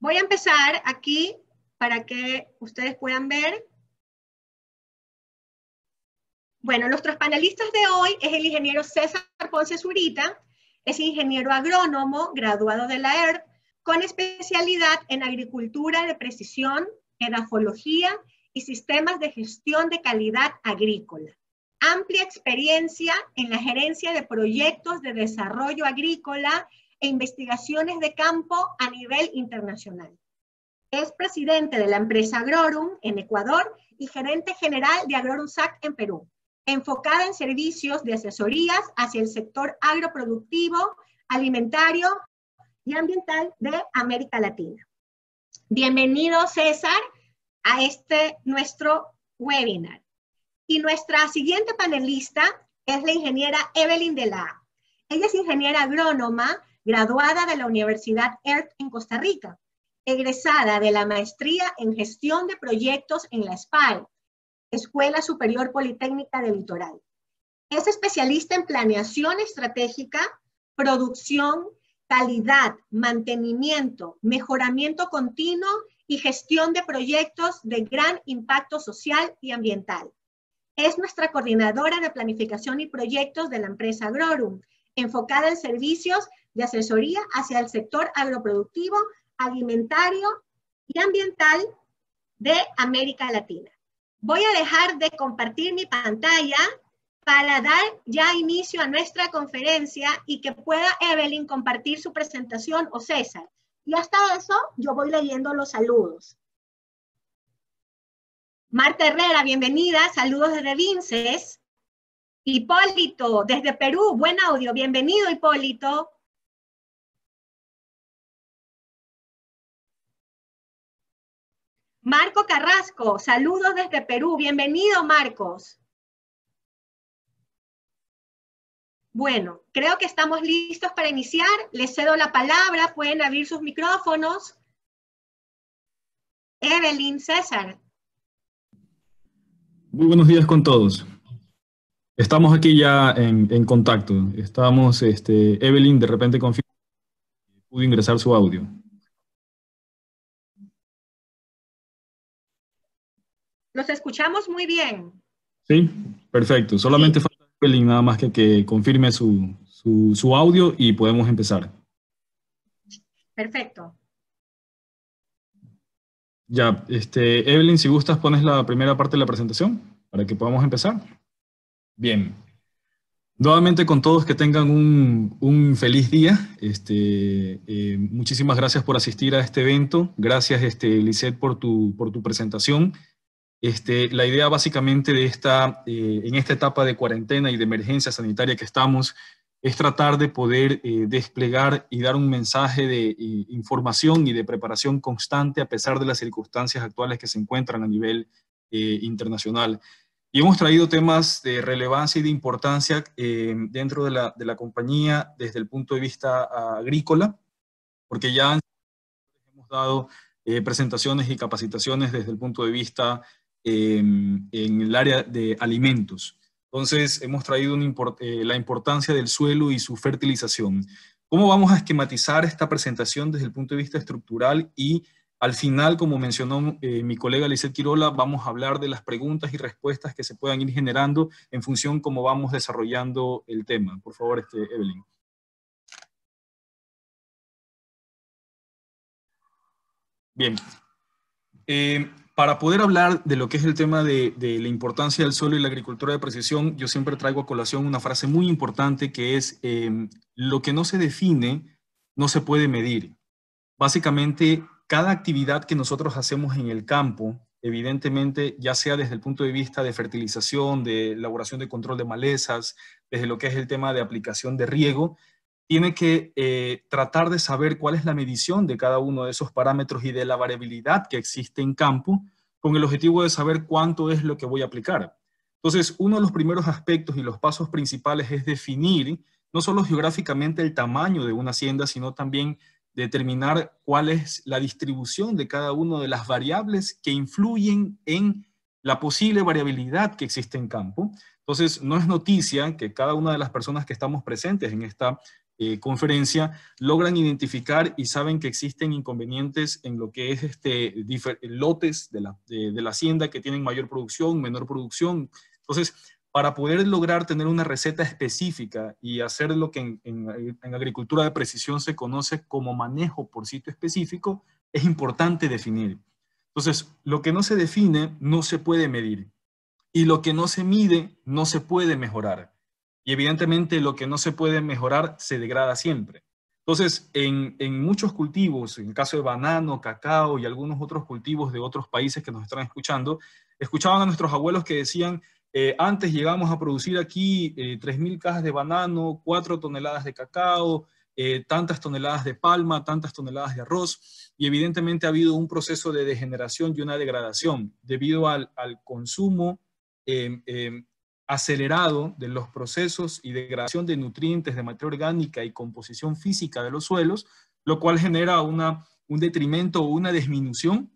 Voy a empezar aquí para que ustedes puedan ver. Bueno, nuestros panelistas de hoy es el ingeniero César Ponce Zurita, es ingeniero agrónomo, graduado de la ERP, con especialidad en agricultura de precisión, edafología y sistemas de gestión de calidad agrícola. Amplia experiencia en la gerencia de proyectos de desarrollo agrícola e investigaciones de campo a nivel internacional. Es presidente de la empresa Agrorum en Ecuador y gerente general de Agrorum SAC en Perú, enfocada en servicios de asesorías hacia el sector agroproductivo, alimentario y ambiental de América Latina. Bienvenido, César, a este nuestro webinar. Y nuestra siguiente panelista es la ingeniera Evelyn de la. Ella es ingeniera agrónoma graduada de la Universidad ERT en Costa Rica, egresada de la maestría en gestión de proyectos en la SPAE, Escuela Superior Politécnica del Litoral. Es especialista en planeación estratégica, producción, calidad, mantenimiento, mejoramiento continuo y gestión de proyectos de gran impacto social y ambiental. Es nuestra coordinadora de planificación y proyectos de la empresa Agrorum, enfocada en servicios de asesoría hacia el sector agroproductivo, alimentario y ambiental de América Latina. Voy a dejar de compartir mi pantalla para dar ya inicio a nuestra conferencia y que pueda Evelyn compartir su presentación o César. Y hasta eso yo voy leyendo los saludos. Marta Herrera, bienvenida. Saludos desde Vinces. Hipólito, desde Perú, buen audio. Bienvenido, Hipólito. Marco Carrasco, saludos desde Perú. Bienvenido, Marcos. Bueno, creo que estamos listos para iniciar. Les cedo la palabra, pueden abrir sus micrófonos. Evelyn, César. Muy buenos días con todos. Estamos aquí ya en, contacto. Estamos, este, Evelyn de repente que pudo ingresar su audio. Los escuchamos muy bien. Sí, perfecto. Solamente falta Evelyn nada más que que confirme su, su, audio y podemos empezar. Perfecto. Ya, este, Evelyn, si gustas, pones la primera parte de la presentación para que podamos empezar. Bien. Nuevamente con todos que tengan un, un feliz día. Este, eh, muchísimas gracias por asistir a este evento. Gracias, este, Lisette, por tu, por tu presentación. Este, la idea básicamente de esta, eh, en esta etapa de cuarentena y de emergencia sanitaria que estamos es tratar de poder eh, desplegar y dar un mensaje de eh, información y de preparación constante a pesar de las circunstancias actuales que se encuentran a nivel internacional. Y hemos traído temas de relevancia y de importancia dentro de la, de la, compañía desde el punto de vista agrícola, porque ya hemos dado presentaciones y capacitaciones desde el punto de vista en el área de alimentos. Entonces, hemos traído eh, la importancia del suelo y su fertilización. ¿Cómo vamos a esquematizar esta presentación desde el punto de vista estructural? Y al final, como mencionó eh, mi colega Lizeth Quirola, vamos a hablar de las preguntas y respuestas que se puedan ir generando en función cómo vamos desarrollando el tema. Por favor, este, Evelyn. Bien. Eh, para poder hablar de lo que es el tema de, la importancia del suelo y la agricultura de precisión, yo siempre traigo a colación una frase muy importante que es, em, lo que no se define no se puede medir. Básicamente, cada actividad que nosotros hacemos en el campo, evidentemente, ya sea desde el punto de vista de fertilización, de elaboración de control de malezas, desde lo que es el tema de aplicación de riego, tiene que eh, tratar de saber cuál es la medición de cada uno de esos parámetros y de la variabilidad que existe en campo con el objetivo de saber cuánto es lo que voy a aplicar. Entonces, uno de los primeros aspectos y los pasos principales es definir no solo geográficamente el tamaño de una hacienda, sino también determinar cuál es la distribución de cada una de las variables que influyen en la posible variabilidad que existe en campo. Entonces, no es noticia que cada una de las personas que estamos presentes en esta eh, conferencia, logran identificar y saben que existen inconvenientes en lo que es este, lotes de la, de, la hacienda que tienen mayor producción, menor producción. Entonces, para poder lograr tener una receta específica y hacer lo que en, en, agricultura de precisión se conoce como manejo por sitio específico, es importante definir. Entonces, lo que no se define no se puede medir y lo que no se mide no se puede mejorar. Y evidentemente lo que no se puede mejorar se degrada siempre. Entonces, en, muchos cultivos, en el caso de banano, cacao y algunos otros cultivos de otros países que nos están escuchando, escuchaban a nuestros abuelos que decían, eh, antes llegamos a producir aquí eh, 3.000 cajas de banano, 4 toneladas de cacao, eh, tantas toneladas de palma, tantas toneladas de arroz, y evidentemente ha habido un proceso de degeneración y una degradación debido al, al consumo em, acelerado de los procesos y degradación de nutrientes, de materia orgánica y composición física de los suelos, lo cual genera una, un detrimento o una disminución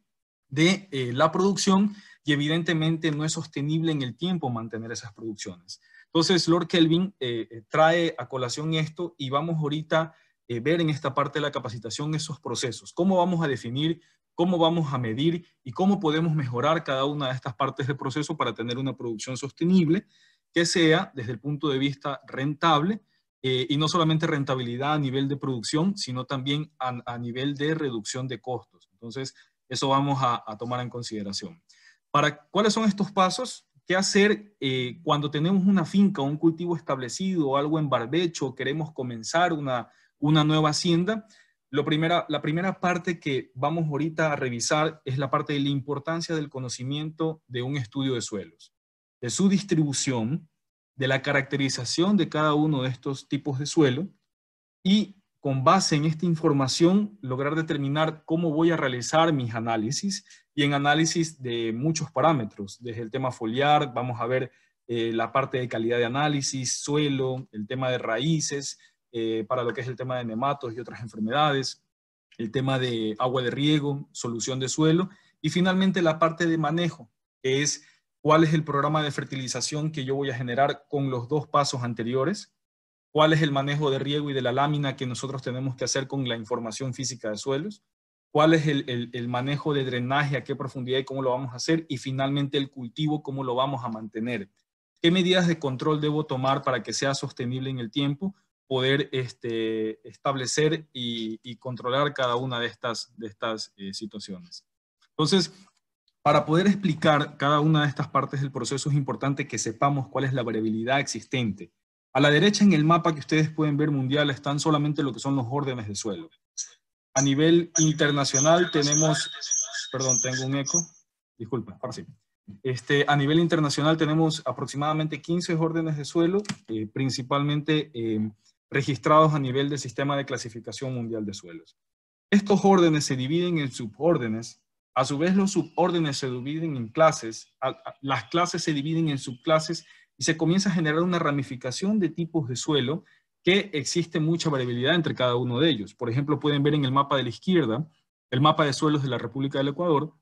de eh, la producción y evidentemente no es sostenible en el tiempo mantener esas producciones. Entonces, Lord Kelvin eh, eh, trae a colación esto y vamos ahorita ver en esta parte de la capacitación esos procesos, cómo vamos a definir, cómo vamos a medir y cómo podemos mejorar cada una de estas partes del proceso para tener una producción sostenible que sea desde el punto de vista rentable eh, y no solamente rentabilidad a nivel de producción, sino también a, nivel de reducción de costos. Entonces, eso vamos a, tomar en consideración. Para, ¿Cuáles son estos pasos? ¿Qué hacer eh, cuando tenemos una finca, un cultivo establecido algo en barbecho, queremos comenzar una, una nueva hacienda? Lo primera, la primera parte que vamos ahorita a revisar es la parte de la importancia del conocimiento de un estudio de suelos, de su distribución, de la caracterización de cada uno de estos tipos de suelo y con base en esta información lograr determinar cómo voy a realizar mis análisis y en análisis de muchos parámetros, desde el tema foliar, vamos a ver eh, la parte de calidad de análisis, suelo, el tema de raíces, eh, para lo que es el tema de nematos y otras enfermedades, el tema de agua de riego, solución de suelo y finalmente la parte de manejo, que es cuál es el programa de fertilización que yo voy a generar con los dos pasos anteriores, cuál es el manejo de riego y de la lámina que nosotros tenemos que hacer con la información física de suelos, cuál es el, el, manejo de drenaje, a qué profundidad y cómo lo vamos a hacer, y finalmente el cultivo, cómo lo vamos a mantener. ¿Qué medidas de control debo tomar para que sea sostenible en el tiempo? Poder este, establecer y, controlar cada una de estas, de estas eh, situaciones. Entonces, para poder explicar cada una de estas partes del proceso es importante que sepamos cuál es la variabilidad existente. A la derecha en el mapa que ustedes pueden ver mundial están solamente lo que son los órdenes de suelo. A nivel internacional tenemos, perdón, tengo un eco, disculpa, ahora sí. Este, a nivel internacional tenemos aproximadamente 15 órdenes de suelo, eh, principalmente eh, registrados a nivel del Sistema de Clasificación Mundial de Suelos. Estos órdenes se dividen en subórdenes, a su vez los subórdenes se dividen en clases, las clases se dividen en subclases y se comienza a generar una ramificación de tipos de suelo que existe mucha variabilidad entre cada uno de ellos. Por ejemplo, pueden ver en el mapa de la izquierda el mapa de suelos de la República del Ecuador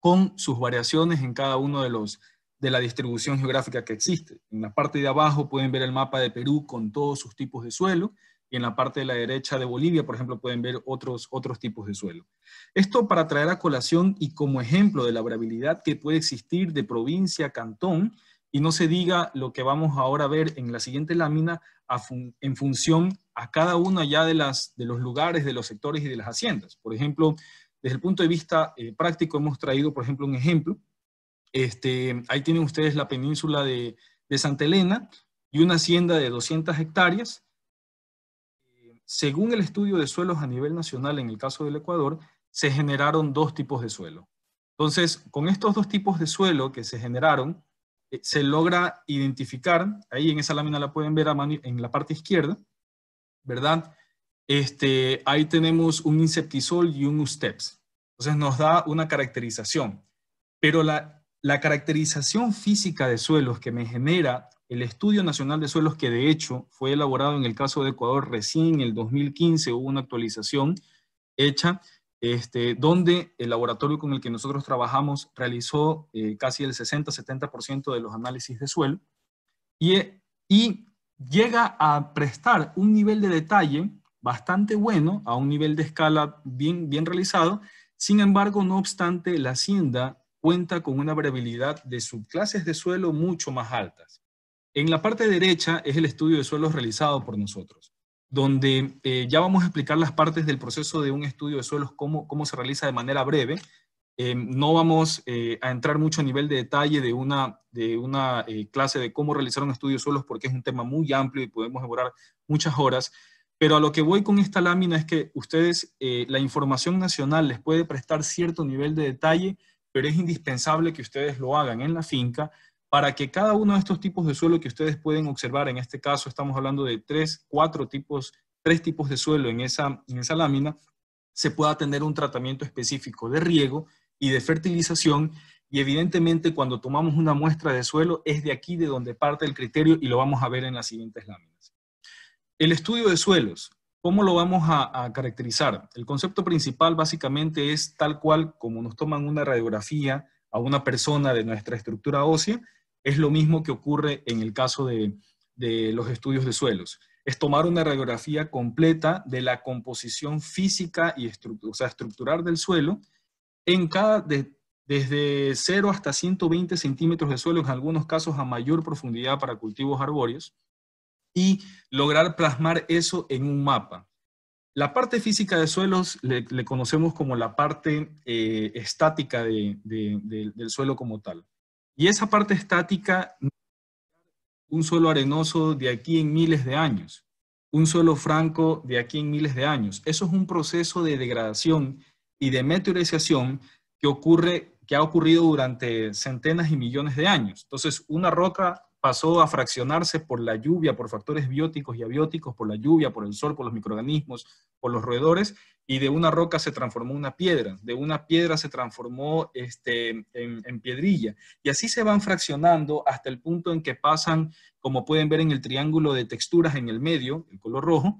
con sus variaciones en cada uno de los de la distribución geográfica que existe. En la parte de abajo pueden ver el mapa de Perú con todos sus tipos de suelo y en la parte de la derecha de Bolivia, por ejemplo, pueden ver otros, otros tipos de suelo. Esto para traer a colación y como ejemplo de la variabilidad que puede existir de provincia a cantón y no se diga lo que vamos ahora a ver en la siguiente lámina en función a cada una ya de, las, de los lugares, de los sectores y de las haciendas. Por ejemplo, desde el punto de vista eh, práctico hemos traído, por ejemplo, un ejemplo este, ahí tienen ustedes la península de, Santa Elena y una hacienda de 200 hectáreas. Según el estudio de suelos a nivel nacional, en el caso del Ecuador, se generaron dos tipos de suelo. Entonces, con estos dos tipos de suelo que se generaron, eh, se logra identificar, ahí en esa lámina la pueden ver en la parte izquierda, ¿verdad? Este, ahí tenemos un insectisol y un USTEPS. Entonces nos da una caracterización. Pero la, la caracterización física de suelos que me genera el Estudio Nacional de Suelos, que de hecho fue elaborado en el caso de Ecuador recién en el 2015, hubo una actualización hecha, este, donde el laboratorio con el que nosotros trabajamos realizó eh, casi el 60-70% de los análisis de suelo, y, y llega a prestar un nivel de detalle bastante bueno, a un nivel de escala bien, bien realizado. Sin embargo, no obstante, la hacienda cuenta con una variabilidad de subclases de suelo mucho más altas. En la parte derecha es el estudio de suelos realizado por nosotros, donde eh, ya vamos a explicar las partes del proceso de un estudio de suelos, cómo, cómo se realiza de manera breve, eh, no vamos eh, a entrar mucho a nivel de detalle de una, de una clase de cómo realizar un estudio de suelos porque es un tema muy amplio y podemos demorar muchas horas, pero a lo que voy con esta lámina es que ustedes, la información nacional les puede prestar cierto nivel de detalle, pero es indispensable que ustedes lo hagan en la finca para que cada uno de estos tipos de suelo que ustedes pueden observar, en este caso estamos hablando de tres, cuatro tipos, tres tipos de suelo en esa, en esa lámina, se pueda tener un tratamiento específico de riego y de fertilización. Y evidentemente cuando tomamos una muestra de suelo es de aquí de donde parte el criterio y lo vamos a ver en las siguientes láminas. El estudio de suelos, ¿cómo lo vamos a, caracterizar? El concepto principal básicamente es tal cual como nos toman una radiografía a una persona de nuestra estructura ósea, es lo mismo que ocurre en el caso de, los estudios de suelos. Es tomar una radiografía completa de la composición física y estructural del suelo en cada, desde 0 hasta 120 centímetros de suelo, en algunos casos a mayor profundidad para cultivos arbóreos, y lograr plasmar eso en un mapa. La parte física de suelos le, conocemos como la parte eh, estática del suelo como tal. Y esa parte estática, un suelo arenoso de aquí en miles de años, un suelo franco de aquí en miles de años. Eso es un proceso de degradación y de meteorización que ocurre, que ha ocurrido durante centenas y millones de años. Entonces, una roca pasó a fraccionarse por la lluvia, por factores bióticos y abióticos, por la lluvia, por el sol, por los microorganismos, por los roedores, y de una roca se transformó una piedra, de una piedra se transformó este, en, piedrilla, y así se van fraccionando hasta el punto en que pasan, como pueden ver en el triángulo de texturas en el medio, el color rojo,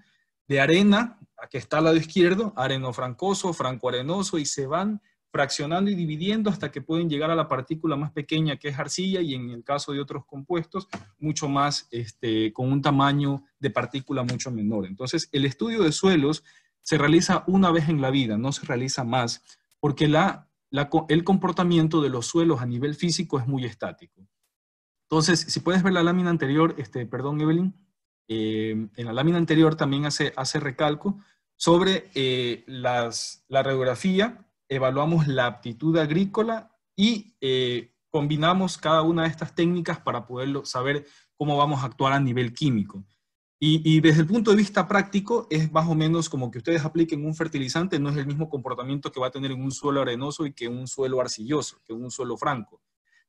de arena, que está al lado izquierdo, areno-francoso, franco-arenoso, y se van fraccionando y dividiendo hasta que pueden llegar a la partícula más pequeña que es arcilla y en el caso de otros compuestos, mucho más este, con un tamaño de partícula mucho menor. Entonces, el estudio de suelos se realiza una vez en la vida, no se realiza más, porque la, el comportamiento de los suelos a nivel físico es muy estático. Entonces, si puedes ver la lámina anterior, este, perdón, Evelyn, eh, en la lámina anterior también hace, hace recalco sobre eh, las, la radiografía, evaluamos la aptitud agrícola y eh, combinamos cada una de estas técnicas para poder saber cómo vamos a actuar a nivel químico. Y, y, desde el punto de vista práctico, es más o menos como que ustedes apliquen un fertilizante, no es el mismo comportamiento que va a tener en un suelo arenoso y que en un suelo arcilloso, que en un suelo franco.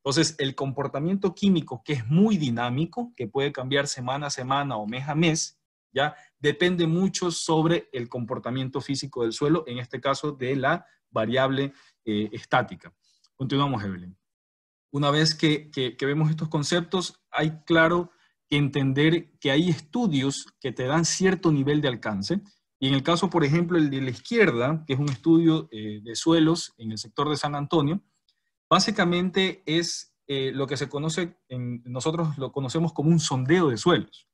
Entonces, el comportamiento químico, que es muy dinámico, que puede cambiar semana a semana o mes a mes, ya depende mucho sobre el comportamiento físico del suelo, en este caso de la variable eh, estática. Continuamos, Evelyn. Una vez que, vemos estos conceptos, hay claro que entender que hay estudios que te dan cierto nivel de alcance. Y en el caso, por ejemplo, el de la izquierda, que es un estudio eh, de suelos en el sector de San Antonio, Básicamente es eh, lo que se conoce, en, nosotros lo conocemos como un sondeo de suelos.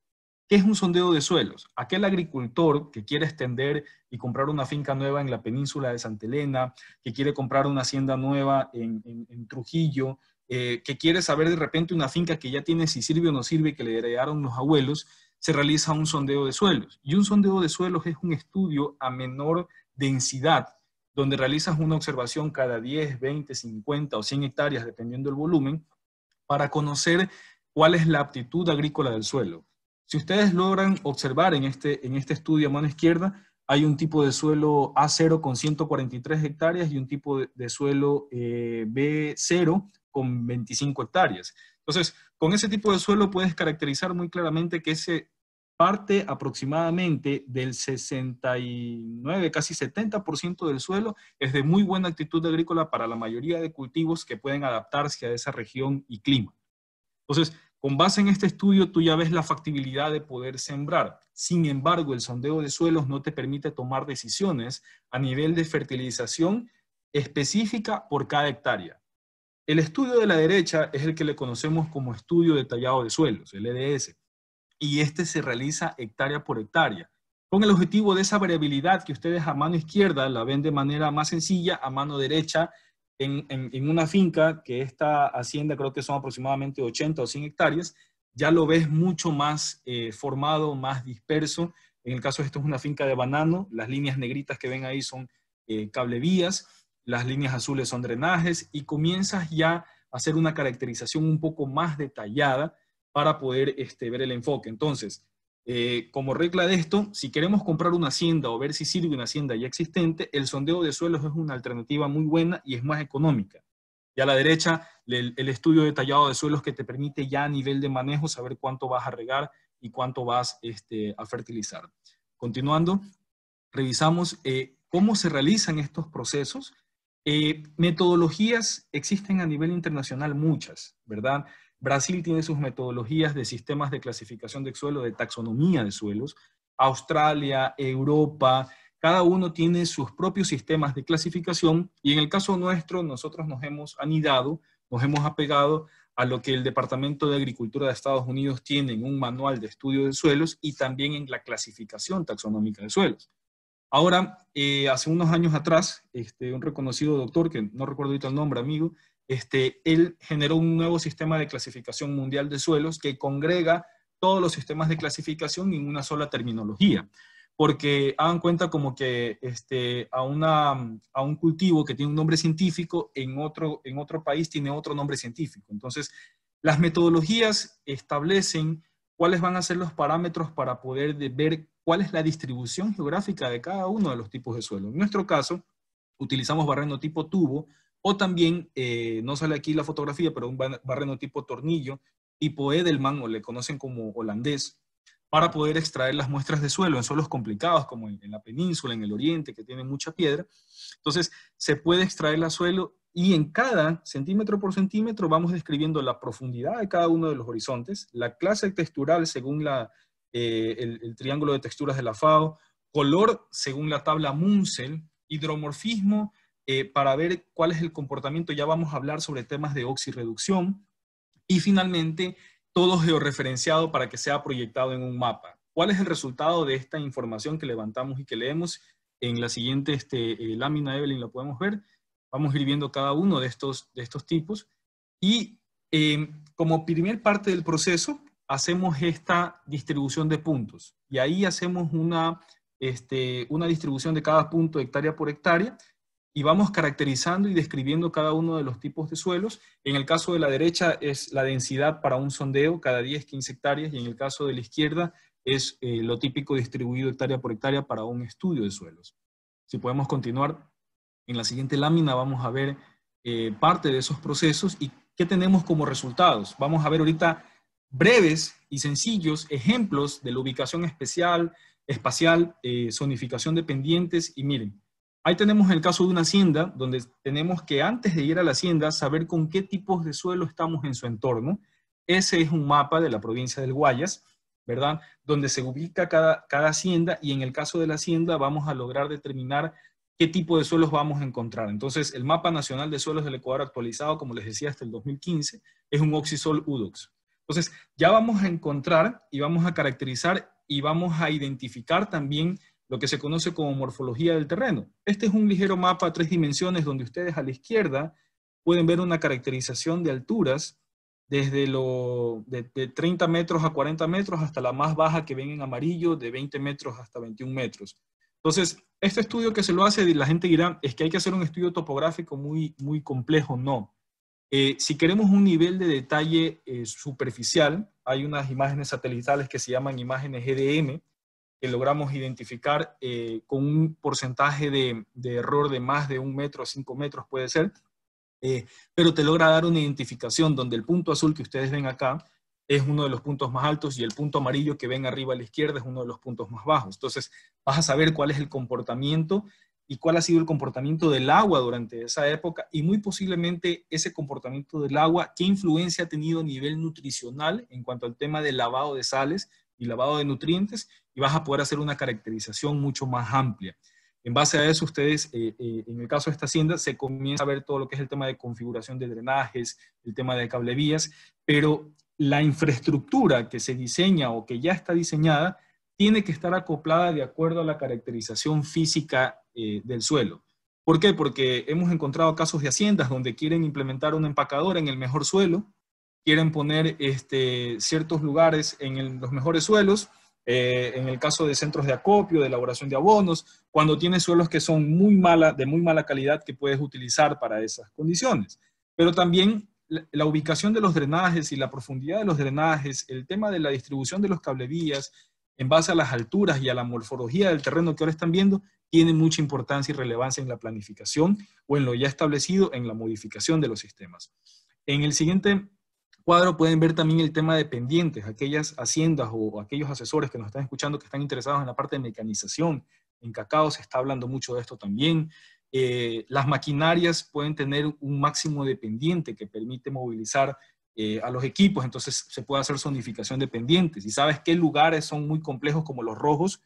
¿Qué es un sondeo de suelos? Aquel agricultor que quiere extender y comprar una finca nueva en la península de Santa Elena, que quiere comprar una hacienda nueva en, Trujillo, eh, que quiere saber de repente una finca que ya tiene si sirve o no sirve, que le heredaron los abuelos, se realiza un sondeo de suelos. Y un sondeo de suelos es un estudio a menor densidad donde realizas una observación cada 10, 20, 50 o 100 hectáreas, dependiendo del volumen, para conocer cuál es la aptitud agrícola del suelo. Si ustedes logran observar en este, en este estudio a mano izquierda, hay un tipo de suelo A0 con 143 hectáreas y un tipo de, suelo eh, B0 con 25 hectáreas. Entonces, con ese tipo de suelo puedes caracterizar muy claramente que ese parte aproximadamente del 69, casi 70% del suelo es de muy buena actitud agrícola para la mayoría de cultivos que pueden adaptarse a esa región y clima. Entonces, con base en este estudio, tú ya ves la factibilidad de poder sembrar. Sin embargo, el sondeo de suelos no te permite tomar decisiones a nivel de fertilización específica por cada hectárea. El estudio de la derecha es el que le conocemos como estudio detallado de suelos, el EDS y este se realiza hectárea por hectárea, con el objetivo de esa variabilidad que ustedes a mano izquierda la ven de manera más sencilla, a mano derecha en, una finca que esta hacienda creo que son aproximadamente 80 o 100 hectáreas, ya lo ves mucho más eh, formado, más disperso. En el caso de esto es una finca de banano, las líneas negritas que ven ahí son eh, cablevías, las líneas azules son drenajes y comienzas ya a hacer una caracterización un poco más detallada para poder este, ver el enfoque. Entonces, eh, como regla de esto, si queremos comprar una hacienda o ver si sirve una hacienda ya existente, el sondeo de suelos es una alternativa muy buena y es más económica. Y a la derecha, el, estudio detallado de suelos que te permite ya a nivel de manejo saber cuánto vas a regar y cuánto vas este, a fertilizar. Continuando, revisamos eh, cómo se realizan estos procesos. Eh, metodologías existen a nivel internacional muchas, ¿verdad? Brasil tiene sus metodologías de sistemas de clasificación de suelo, de taxonomía de suelos. Australia, Europa, cada uno tiene sus propios sistemas de clasificación y en el caso nuestro nosotros nos hemos anidado, nos hemos apegado a lo que el Departamento de Agricultura de Estados Unidos tiene en un manual de estudio de suelos y también en la clasificación taxonómica de suelos. Ahora, eh, hace unos años atrás, este, un reconocido doctor, que no recuerdo ahorita el nombre, amigo, este, él generó un nuevo sistema de clasificación mundial de suelos que congrega todos los sistemas de clasificación en una sola terminología. Porque hagan cuenta como que este, a, un cultivo que tiene un nombre científico, en otro, en otro país tiene otro nombre científico. Entonces, las metodologías establecen cuáles van a ser los parámetros para poder ver cuál es la distribución geográfica de cada uno de los tipos de suelo. En nuestro caso, utilizamos barreno tipo tubo, o también, eh, no sale aquí la fotografía, pero un barreno tipo tornillo, tipo Edelman, o le conocen como holandés, para poder extraer las muestras de suelo en suelos complicados, como en, la península, en el oriente, que tienen mucha piedra. Entonces, se puede extraer la suelo y en cada centímetro por centímetro vamos describiendo la profundidad de cada uno de los horizontes, la clase textural según la, eh, el, el, triángulo de texturas de la FAO, color según la tabla Munsell, hidromorfismo eh, para ver cuál es el comportamiento. Ya vamos a hablar sobre temas de oxirreducción. Y finalmente, todo georreferenciado para que sea proyectado en un mapa. ¿Cuál es el resultado de esta información que levantamos y que leemos? En la siguiente este, eh, lámina, Evelyn, la podemos ver. Vamos a ir viendo cada uno de estos, de estos tipos. Y eh, como primer parte del proceso, hacemos esta distribución de puntos. Y ahí hacemos una, este, una distribución de cada punto hectárea por hectárea y vamos caracterizando y describiendo cada uno de los tipos de suelos. En el caso de la derecha es la densidad para un sondeo cada 10, 15 hectáreas y en el caso de la izquierda es eh, lo típico distribuido hectárea por hectárea para un estudio de suelos. Si podemos continuar, en la siguiente lámina vamos a ver eh, parte de esos procesos y qué tenemos como resultados. Vamos a ver ahorita breves y sencillos ejemplos de la ubicación especial, espacial, eh, zonificación de pendientes y miren, Ahí tenemos el caso de una hacienda donde tenemos que antes de ir a la hacienda saber con qué tipos de suelo estamos en su entorno. Ese es un mapa de la provincia del Guayas, ¿verdad? Donde se ubica cada, cada hacienda y en el caso de la hacienda vamos a lograr determinar qué tipo de suelos vamos a encontrar. Entonces, el mapa nacional de suelos del Ecuador actualizado, como les decía, hasta el 2015, es un Oxisol UDOX. Entonces, ya vamos a encontrar y vamos a caracterizar y vamos a identificar también lo que se conoce como morfología del terreno. Este es un ligero mapa a tres dimensiones donde ustedes a la izquierda pueden ver una caracterización de alturas desde lo de, 30 metros a 40 metros hasta la más baja que ven en amarillo de 20 metros hasta 21 metros. Entonces, este estudio que se lo hace, la gente dirá, es que hay que hacer un estudio topográfico muy, muy complejo. No. Eh, si queremos un nivel de detalle eh, superficial, hay unas imágenes satelitales que se llaman imágenes GDM, que logramos identificar eh, con un porcentaje de, error de más de un metro cinco metros puede ser, eh, pero te logra dar una identificación donde el punto azul que ustedes ven acá es uno de los puntos más altos y el punto amarillo que ven arriba a la izquierda es uno de los puntos más bajos. Entonces vas a saber cuál es el comportamiento y cuál ha sido el comportamiento del agua durante esa época y muy posiblemente ese comportamiento del agua, qué influencia ha tenido a nivel nutricional en cuanto al tema del lavado de sales y lavado de nutrientes y vas a poder hacer una caracterización mucho más amplia. En base a eso, ustedes, eh, eh, en el caso de esta hacienda, se comienza a ver todo lo que es el tema de configuración de drenajes, el tema de cablevías, pero la infraestructura que se diseña o que ya está diseñada tiene que estar acoplada de acuerdo a la caracterización física eh, del suelo. ¿Por qué? Porque hemos encontrado casos de haciendas donde quieren implementar una empacadora en el mejor suelo, quieren poner este, ciertos lugares en los mejores suelos, eh, en el caso de centros de acopio, de elaboración de abonos, cuando tienes suelos que son muy mala, de muy mala calidad que puedes utilizar para esas condiciones. Pero también la, ubicación de los drenajes y la profundidad de los drenajes, el tema de la distribución de los cablevías en base a las alturas y a la morfología del terreno que ahora están viendo, tiene mucha importancia y relevancia en la planificación o en lo ya establecido en la modificación de los sistemas. En el siguiente cuadro pueden ver también el tema de pendientes, aquellas haciendas o aquellos asesores que nos están escuchando que están interesados en la parte de mecanización. En cacao se está hablando mucho de esto también. Eh, las maquinarias pueden tener un máximo de pendiente que permite movilizar eh, a los equipos, entonces se puede hacer zonificación de pendientes. Y sabes qué lugares son muy complejos como los rojos,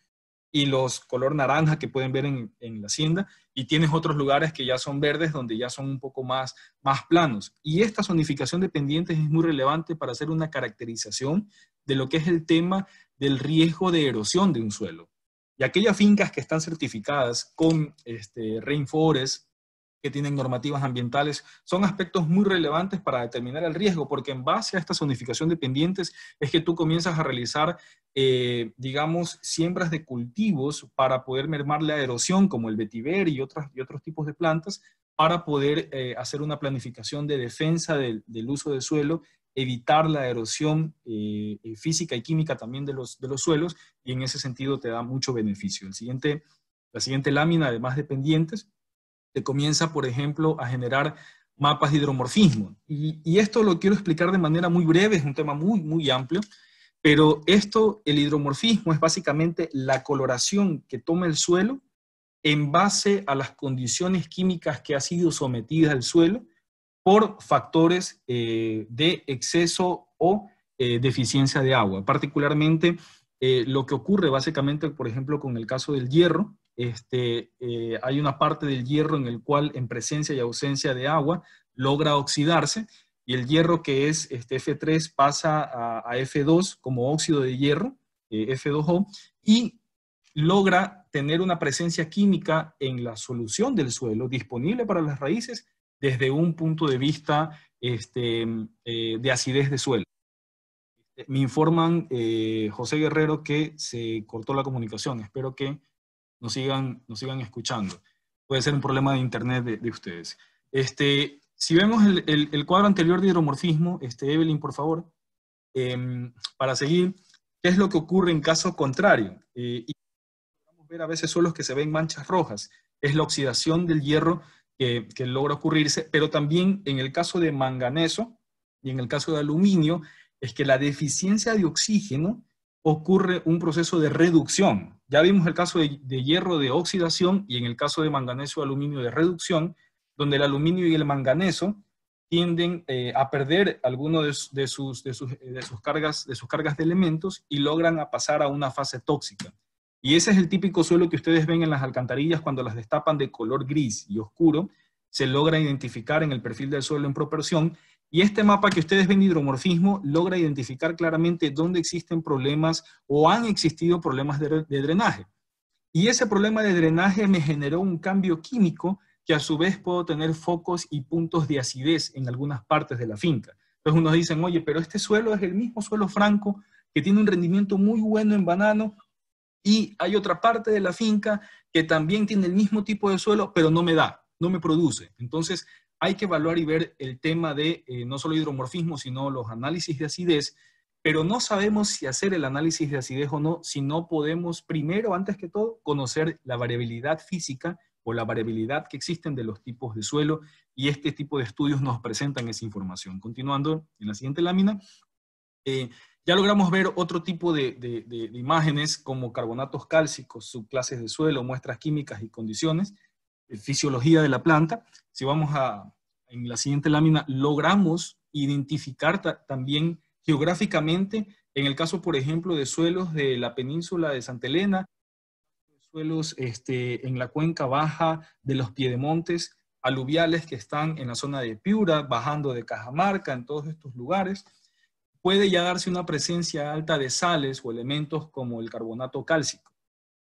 y los color naranja que pueden ver en, la hacienda, y tienes otros lugares que ya son verdes, donde ya son un poco más, más planos. Y esta zonificación de pendientes es muy relevante para hacer una caracterización de lo que es el tema del riesgo de erosión de un suelo. Y aquellas fincas que están certificadas con este, Rainforest, que tienen normativas ambientales, son aspectos muy relevantes para determinar el riesgo, porque en base a esta zonificación de pendientes es que tú comienzas a realizar, eh, digamos, siembras de cultivos para poder mermar la erosión, como el vetiver y, otras, y otros tipos de plantas, para poder eh, hacer una planificación de defensa del, uso del suelo, evitar la erosión eh, física y química también de los, de los suelos, y en ese sentido te da mucho beneficio. El siguiente, la siguiente lámina, además de pendientes, te comienza, por ejemplo, a generar mapas de hidromorfismo. Y, esto lo quiero explicar de manera muy breve, es un tema muy, muy amplio, pero esto, el hidromorfismo es básicamente la coloración que toma el suelo en base a las condiciones químicas que ha sido sometida al suelo por factores eh, de exceso o eh, deficiencia de agua. Particularmente eh, lo que ocurre básicamente, por ejemplo, con el caso del hierro, este, eh, hay una parte del hierro en el cual en presencia y ausencia de agua logra oxidarse y el hierro que es este F3 pasa a, F2 como óxido de hierro, eh, F2O, y logra tener una presencia química en la solución del suelo disponible para las raíces desde un punto de vista este, eh, de acidez de suelo. Me informan, José Guerrero, que se cortó la comunicación. Espero que nos sigan, nos sigan escuchando. Puede ser un problema de internet de, ustedes. Este, si vemos el, el, cuadro anterior de hidromorfismo, este, Evelyn, por favor, em, para seguir, ¿qué es lo que ocurre en caso contrario? Eh, y a ver a veces suelos que se ven manchas rojas. Es la oxidación del hierro que, que logra ocurrirse, pero también en el caso de manganeso y en el caso de aluminio, es que la deficiencia de oxígeno ocurre un proceso de reducción. Ya vimos el caso de, hierro de oxidación y en el caso de manganeso aluminio de reducción, donde el aluminio y el manganeso tienden eh, a perder alguno de, sus, de, sus, de, sus, cargas, de sus cargas de elementos y logran a pasar a una fase tóxica. Y ese es el típico suelo que ustedes ven en las alcantarillas cuando las destapan de color gris y oscuro. Se logra identificar en el perfil del suelo en proporción y este mapa que ustedes ven de hidromorfismo logra identificar claramente dónde existen problemas o han existido problemas de, drenaje. Y ese problema de drenaje me generó un cambio químico que a su vez puedo tener focos y puntos de acidez en algunas partes de la finca. Entonces unos dicen, oye, pero este suelo es el mismo suelo franco que tiene un rendimiento muy bueno en banano y hay otra parte de la finca que también tiene el mismo tipo de suelo, pero no me da, no me produce. Entonces hay que evaluar y ver el tema de eh, no solo hidromorfismo, sino los análisis de acidez, pero no sabemos si hacer el análisis de acidez o no, si no podemos primero, antes que todo, conocer la variabilidad física o la variabilidad que existen de los tipos de suelo y este tipo de estudios nos presentan esa información. Continuando en la siguiente lámina, eh, ya logramos ver otro tipo de, de, imágenes como carbonatos cálcicos, subclases de suelo, muestras químicas y condiciones, fisiología de la planta. Si vamos a, en la siguiente lámina, logramos identificar también geográficamente, en el caso, por ejemplo, de suelos de la península de Santa Elena, suelos este, en la cuenca baja de los piedemontes aluviales que están en la zona de Piura, bajando de Cajamarca, en todos estos lugares. puede ya darse una presencia alta de sales o elementos como el carbonato cálcico.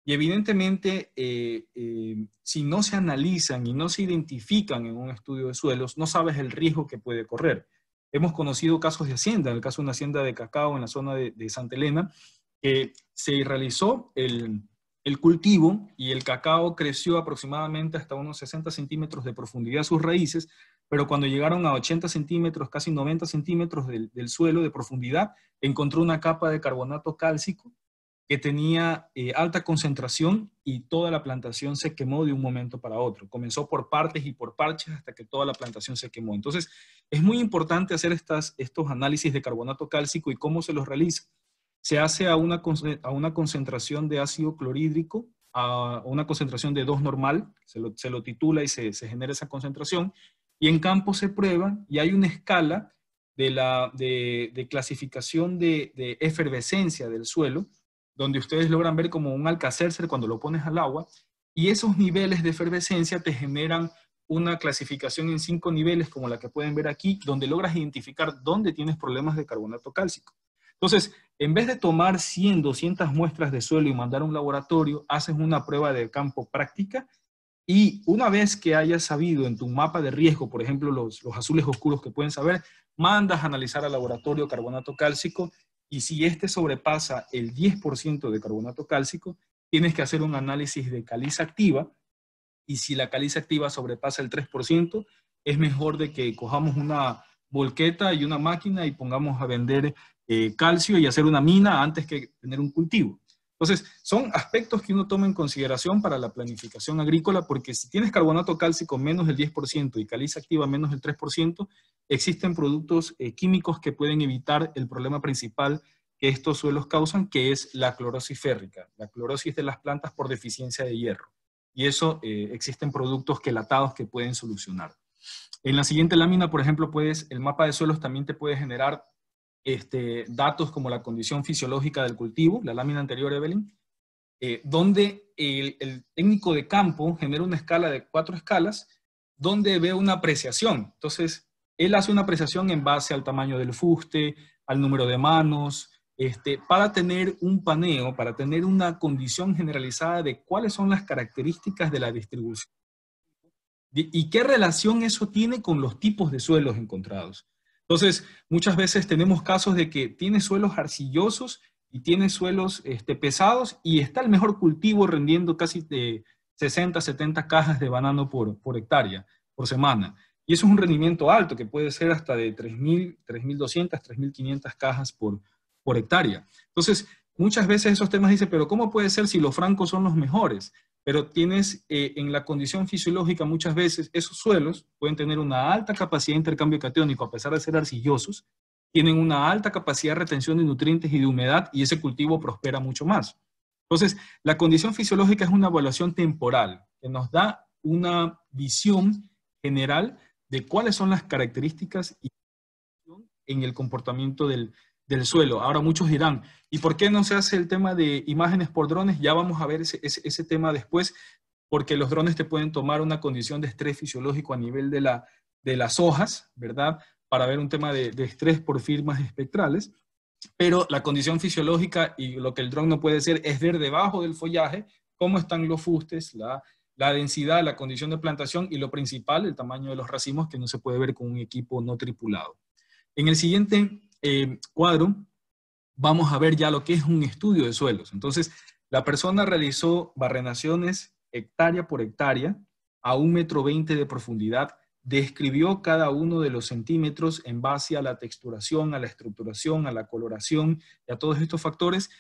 Y evidentemente, eh, eh, si no se analizan y no se identifican en un estudio de suelos, no sabes el riesgo que puede correr. Hemos conocido casos de hacienda, en el caso de una hacienda de cacao en la zona de, Santa Elena, que se realizó el, el, cultivo y el cacao creció aproximadamente hasta unos 60 centímetros de profundidad sus raíces, pero cuando llegaron a 80 centímetros, casi 90 centímetros del, del suelo de profundidad, encontró una capa de carbonato cálcico que tenía eh, alta concentración y toda la plantación se quemó de un momento para otro. Comenzó por partes y por parches hasta que toda la plantación se quemó. Entonces, es muy importante hacer estas, estos análisis de carbonato cálcico y cómo se los realiza. Se hace a una, a una concentración de ácido clorhídrico, a una concentración de 2 normal, se lo, se lo titula y se, se, genera esa concentración, y en campo se prueba y hay una escala de, la, de, clasificación de efervescencia del suelo, donde ustedes logran ver como un alcacercer cuando lo pones al agua, y esos niveles de efervescencia te generan una clasificación en cinco niveles, como la que pueden ver aquí, donde logras identificar dónde tienes problemas de carbonato cálcico. Entonces, en vez de tomar 100, 200 muestras de suelo y mandar a un laboratorio, haces una prueba de campo práctica y una vez que hayas sabido en tu mapa de riesgo, por ejemplo, los, los azules oscuros que pueden saber, mandas a analizar al laboratorio carbonato cálcico y si este sobrepasa el 10% de carbonato cálcico, tienes que hacer un análisis de caliza activa. Y si la caliza activa sobrepasa el 3%, es mejor de que cojamos una volqueta y una máquina y pongamos a vender eh, calcio y hacer una mina antes que tener un cultivo. Entonces, son aspectos que uno toma en consideración para la planificación agrícola, porque si tienes carbonato cálcico menos del 10% y caliza activa menos del 3%, existen productos eh, químicos que pueden evitar el problema principal que estos suelos causan, que es la clorosis férrica, la clorosis de las plantas por deficiencia de hierro. Y eso eh, existen productos quelatados que pueden solucionar. En la siguiente lámina, por ejemplo, puedes, el mapa de suelos también te puede generar este, datos como la condición fisiológica del cultivo, la lámina anterior, Evelyn, eh, donde el, técnico de campo genera una escala de cuatro escalas, donde ve una apreciación. Entonces, él hace una apreciación en base al tamaño del fuste, al número de manos, este, para tener un paneo, para tener una condición generalizada de cuáles son las características de la distribución y qué relación eso tiene con los tipos de suelos encontrados. Entonces, muchas veces tenemos casos de que tiene suelos arcillosos y tiene suelos este, pesados y está el mejor cultivo rendiendo casi de 60, 70 cajas de banano por, hectárea, por semana. Y eso es un rendimiento alto, que puede ser hasta de 3.000, 3.200, 3.500 cajas por, por hectárea. Entonces, muchas veces esos temas dicen, pero ¿cómo puede ser si los francos son los mejores? Pero tienes eh, en la condición fisiológica muchas veces esos suelos pueden tener una alta capacidad de intercambio catiónico a pesar de ser arcillosos, tienen una alta capacidad de retención de nutrientes y de humedad y ese cultivo prospera mucho más. Entonces, la condición fisiológica es una evaluación temporal que nos da una visión general de cuáles son las características en el comportamiento del, del suelo. Ahora muchos dirán, ¿y por qué no se hace el tema de imágenes por drones? Ya vamos a ver ese, ese, tema después, porque los drones te pueden tomar una condición de estrés fisiológico a nivel de, la, de las hojas, ¿verdad? Para ver un tema de, estrés por firmas espectrales. Pero la condición fisiológica y lo que el dron no puede hacer es ver debajo del follaje cómo están los fustes, la, la densidad, la condición de plantación y lo principal, el tamaño de los racimos que no se puede ver con un equipo no tripulado. En el siguiente eh, cuadro vamos a ver ya lo que es un estudio de suelos. Entonces, la persona realizó barrenaciones hectárea por hectárea a un metro veinte de profundidad, describió cada uno de los centímetros en base a la texturación, a la estructuración, a la coloración y a todos estos factores,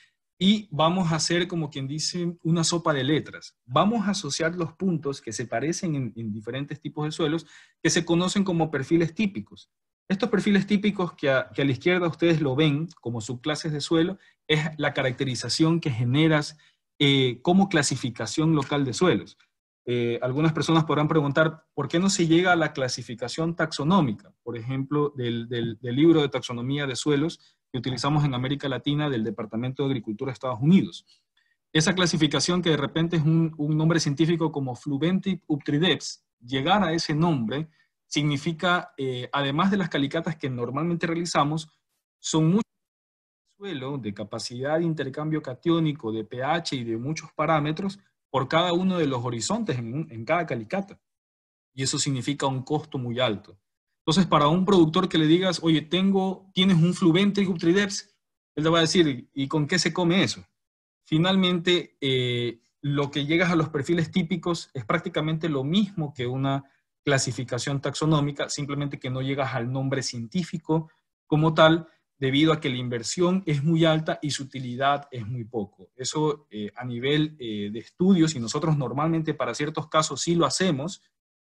y vamos a hacer, como quien dice, una sopa de letras. Vamos a asociar los puntos que se parecen en, en diferentes tipos de suelos, que se conocen como perfiles típicos. Estos perfiles típicos que a, la izquierda ustedes lo ven como subclases de suelo, es la caracterización que generas eh, como clasificación local de suelos. Eh, algunas personas podrán preguntar, ¿por qué no se llega a la clasificación taxonómica? Por ejemplo, del, libro de taxonomía de suelos que utilizamos en América Latina del Departamento de Agricultura de Estados Unidos. Esa clasificación que de repente es un, nombre científico como Fluventic Uptrideps, llegar a ese nombre significa, eh, además de las calicatas que normalmente realizamos, son muchos suelo de capacidad de intercambio catiónico, de pH y de muchos parámetros por cada uno de los horizontes en, cada calicata. Y eso significa un costo muy alto. Entonces, para un productor que le digas, oye, tengo, tienes un Fluventric Trideps, él te va a decir, ¿y con qué se come eso? Finalmente, eh, lo que llegas a los perfiles típicos es prácticamente lo mismo que una clasificación taxonómica, simplemente que no llegas al nombre científico como tal, debido a que la inversión es muy alta y su utilidad es muy poco. Eso eh, a nivel eh, de estudios, y nosotros normalmente para ciertos casos sí lo hacemos,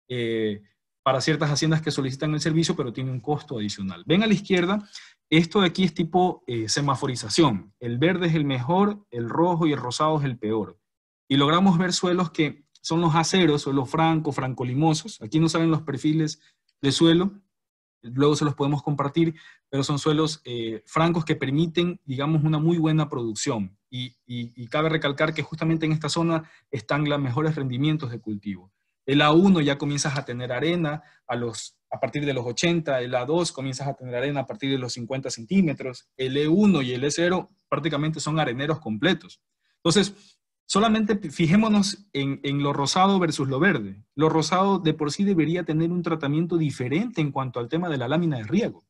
eh, para ciertas haciendas que solicitan el servicio, pero tiene un costo adicional. Ven a la izquierda, esto de aquí es tipo semaforización. El verde es el mejor, el rojo y el rosado es el peor. Y logramos ver suelos que son los aceros, suelos franco, francolimosos. Aquí no salen los perfiles de suelo, luego se los podemos compartir, pero son suelos eh, francos que permiten, digamos, una muy buena producción. Y, cabe recalcar que justamente en esta zona están los mejores rendimientos de cultivo. El A1 ya comienzas a tener arena a, los, a partir de los 80, el A2 comienzas a tener arena a partir de los 50 centímetros, el E1 y el E0 prácticamente son areneros completos. Entonces, Solamente fijémonos en, lo rosado versus lo verde. Lo rosado de por sí debería tener un tratamiento diferente en cuanto al tema de la lámina de riego.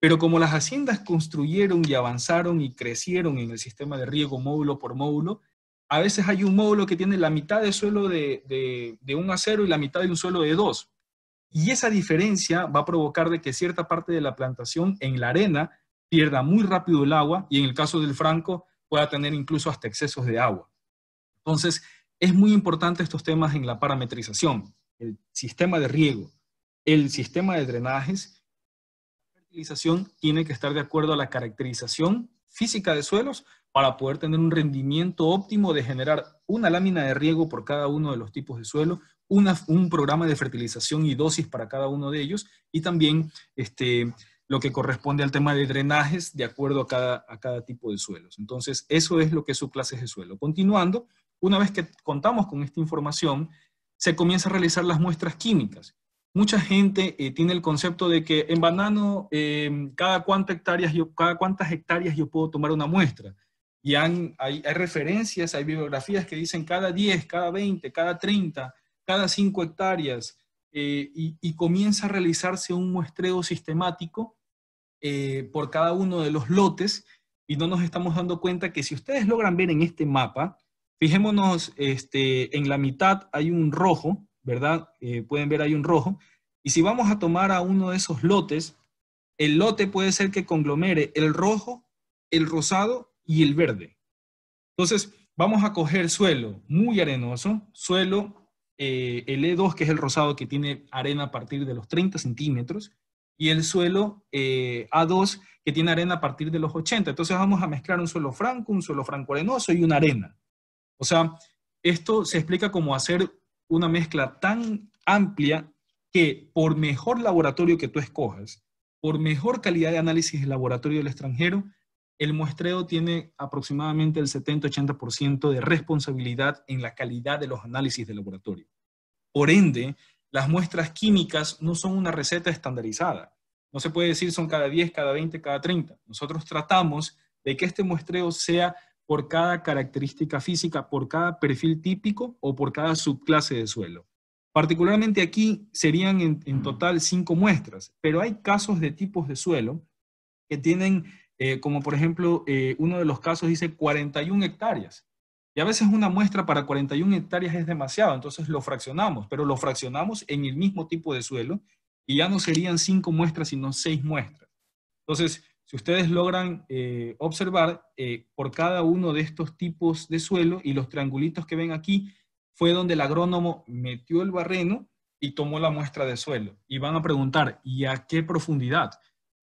Pero como las haciendas construyeron y avanzaron y crecieron en el sistema de riego módulo por módulo, a veces hay un módulo que tiene la mitad de suelo de, de un acero y la mitad de un suelo de dos. Y esa diferencia va a provocar de que cierta parte de la plantación en la arena pierda muy rápido el agua y en el caso del franco pueda tener incluso hasta excesos de agua. Entonces, es muy importante estos temas en la parametrización, el sistema de riego, el sistema de drenajes. La fertilización tiene que estar de acuerdo a la caracterización física de suelos para poder tener un rendimiento óptimo de generar una lámina de riego por cada uno de los tipos de suelo, un programa de fertilización y dosis para cada uno de ellos y también este, lo que corresponde al tema de drenajes de acuerdo a cada, a cada tipo de suelos. Entonces, eso es lo que es su clase de suelo. Continuando, una vez que contamos con esta información, se comienza a realizar las muestras químicas. Mucha gente eh, tiene el concepto de que en banano, em, cada, cuántas hectáreas yo, cada cuántas hectáreas yo puedo tomar una muestra. Y hay, referencias, hay bibliografías que dicen cada 10, cada 20, cada 30, cada 5 hectáreas, eh, y, y, comienza a realizarse un muestreo sistemático eh, por cada uno de los lotes, y no nos estamos dando cuenta que si ustedes logran ver en este mapa, Fijémonos, este, en la mitad hay un rojo, ¿verdad? Eh, pueden ver hay un rojo. Y si vamos a tomar a uno de esos lotes, el lote puede ser que conglomere el rojo, el rosado y el verde. Entonces, vamos a coger suelo muy arenoso, suelo, eh, el E2, que es el rosado que tiene arena a partir de los 30 centímetros, y el suelo eh, A2, que tiene arena a partir de los 80. Entonces vamos a mezclar un suelo franco, un suelo franco arenoso y una arena. O sea, esto se explica como hacer una mezcla tan amplia que por mejor laboratorio que tú escojas, por mejor calidad de análisis de laboratorio del extranjero, el muestreo tiene aproximadamente el 70-80% de responsabilidad en la calidad de los análisis de laboratorio. Por ende, las muestras químicas no son una receta estandarizada. No se puede decir son cada 10, cada 20, cada 30. Nosotros tratamos de que este muestreo sea por cada característica física, por cada perfil típico o por cada subclase de suelo. Particularmente aquí serían en, total cinco muestras, pero hay casos de tipos de suelo que tienen, eh, como por ejemplo, eh, uno de los casos dice 41 hectáreas. Y a veces una muestra para 41 hectáreas es demasiado, entonces lo fraccionamos, pero lo fraccionamos en el mismo tipo de suelo y ya no serían cinco muestras, sino seis muestras. Entonces, si ustedes logran eh, observar, eh, por cada uno de estos tipos de suelo y los triangulitos que ven aquí, fue donde el agrónomo metió el barreno y tomó la muestra de suelo. Y van a preguntar, ¿y a qué profundidad?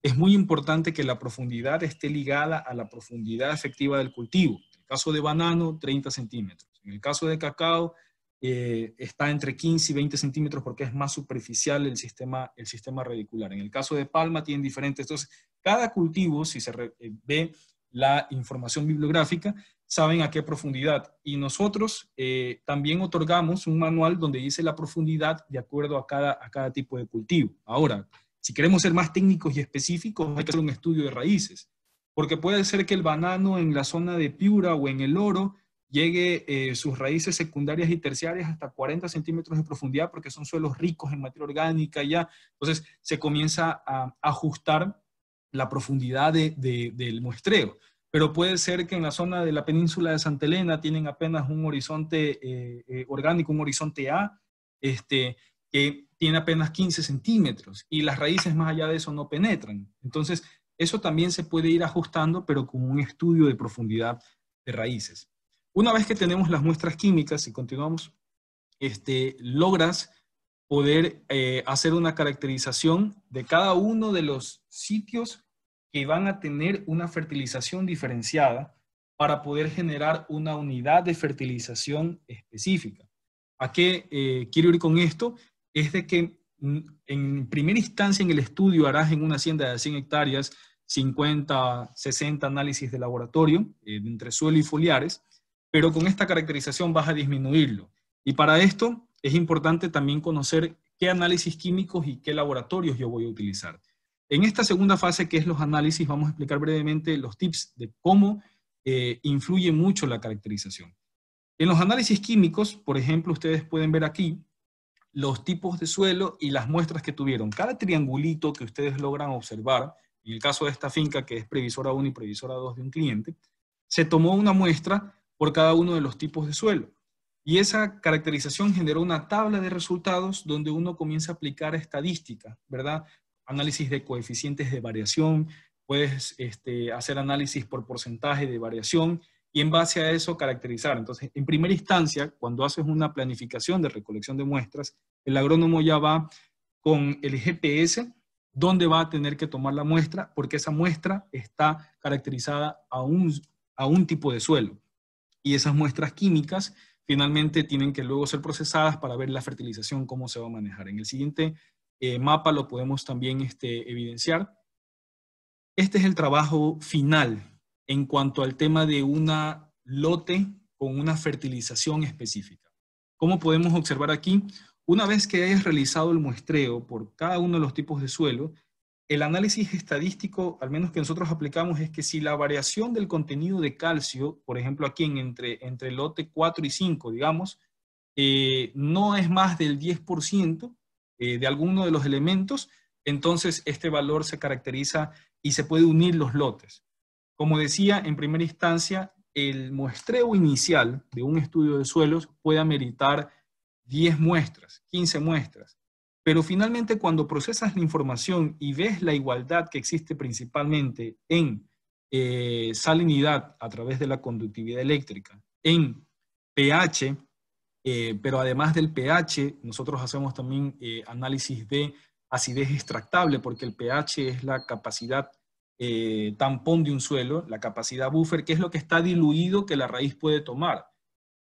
Es muy importante que la profundidad esté ligada a la profundidad efectiva del cultivo. En el caso de banano, 30 centímetros. En el caso de cacao, eh, está entre 15 y 20 centímetros porque es más superficial el sistema, el sistema radicular. En el caso de palma tienen diferentes. Entonces, cada cultivo, si se eh, ve la información bibliográfica, saben a qué profundidad. Y nosotros eh, también otorgamos un manual donde dice la profundidad de acuerdo a cada, a cada tipo de cultivo. Ahora, si queremos ser más técnicos y específicos, hay que hacer un estudio de raíces. porque puede ser que el banano en la zona de Piura o en el Oro llegue eh, sus raíces secundarias y terciarias hasta 40 centímetros de profundidad porque son suelos ricos en materia orgánica ya. Entonces se comienza a ajustar la profundidad del muestreo. Pero puede ser que en la zona de la península de Santa Elena tienen apenas un horizonte eh, eh, orgánico, un horizonte A, este, que tiene apenas 15 centímetros y las raíces más allá de eso no penetran. Entonces, eso también se puede ir ajustando, pero con un estudio de profundidad de raíces. Una vez que tenemos las muestras químicas y continuamos, este, logras poder eh, hacer una caracterización de cada uno de los sitios que van a tener una fertilización diferenciada para poder generar una unidad de fertilización específica. ¿A qué eh, quiero ir con esto? Es de que mm, en primera instancia en el estudio harás en una hacienda de 100 hectáreas 50, 60 análisis de laboratorio eh, entre suelo y foliares, pero con esta caracterización vas a disminuirlo. Y para esto es importante también conocer qué análisis químicos y qué laboratorios yo voy a utilizar. En esta segunda fase, que es los análisis, vamos a explicar brevemente los tips de cómo eh, influye mucho la caracterización. En los análisis químicos, por ejemplo, ustedes pueden ver aquí los tipos de suelo y las muestras que tuvieron. Cada triangulito que ustedes logran observar, en el caso de esta finca que es previsora 1 y previsora 2 de un cliente, se tomó una muestra por cada uno de los tipos de suelo. Y esa caracterización generó una tabla de resultados donde uno comienza a aplicar estadística, ¿verdad? Análisis de coeficientes de variación, puedes este, hacer análisis por porcentaje de variación y en base a eso caracterizar. Entonces, en primera instancia, cuando haces una planificación de recolección de muestras, el agrónomo ya va con el GPS, donde va a tener que tomar la muestra, porque esa muestra está caracterizada a un, a un tipo de suelo y esas muestras químicas finalmente tienen que luego ser procesadas para ver la fertilización, cómo se va a manejar. En el siguiente eh, mapa lo podemos también este, evidenciar. Este es el trabajo final en cuanto al tema de una lote con una fertilización específica. ¿Cómo podemos observar aquí? Una vez que hayas realizado el muestreo por cada uno de los tipos de suelo, el análisis estadístico, al menos que nosotros aplicamos, es que si la variación del contenido de calcio, por ejemplo aquí en entre, entre lote 4 y 5, digamos, eh, no es más del 10% eh, de alguno de los elementos, entonces este valor se caracteriza y se puede unir los lotes. Como decía, en primera instancia, el muestreo inicial de un estudio de suelos puede ameritar 10 muestras, 15 muestras. Pero finalmente cuando procesas la información y ves la igualdad que existe principalmente en eh, salinidad a través de la conductividad eléctrica, en pH, eh, pero además del pH, nosotros hacemos también eh, análisis de acidez extractable, porque el pH es la capacidad tampón de un suelo, la capacidad buffer, que es lo que está diluido que la raíz puede tomar.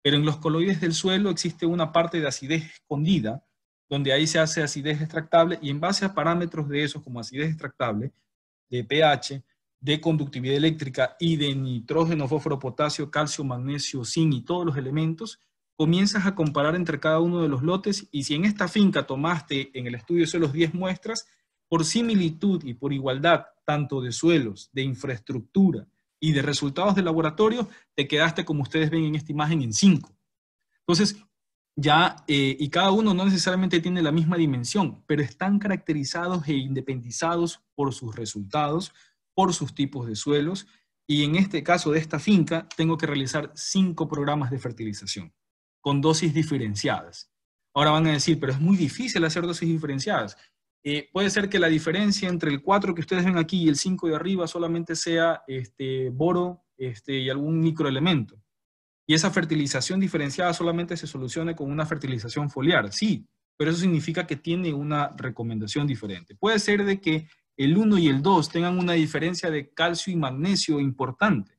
Pero en los coloides del suelo existe una parte de acidez escondida, donde ahí se hace acidez extractable y en base a parámetros de esos como acidez extractable, de pH, de conductividad eléctrica y de nitrógeno, fósforo, potasio, calcio, magnesio, zinc y todos los elementos, comienzas a comparar entre cada uno de los lotes y si en esta finca tomaste en el estudio suelos 10 muestras, por similitud y por igualdad, tanto de suelos, de infraestructura y de resultados de laboratorio, te quedaste, como ustedes ven en esta imagen, en 5. Entonces, ya, eh, y cada uno no necesariamente tiene la misma dimensión, pero están caracterizados e independizados por sus resultados, por sus tipos de suelos, y en este caso de esta finca, tengo que realizar cinco programas de fertilización con dosis diferenciadas. Ahora van a decir, pero es muy difícil hacer dosis diferenciadas. Eh, puede ser que la diferencia entre el 4 que ustedes ven aquí y el 5 de arriba solamente sea este, boro este, y algún microelemento y esa fertilización diferenciada solamente se solucione con una fertilización foliar. Sí, pero eso significa que tiene una recomendación diferente. Puede ser de que el 1 y el 2 tengan una diferencia de calcio y magnesio importante,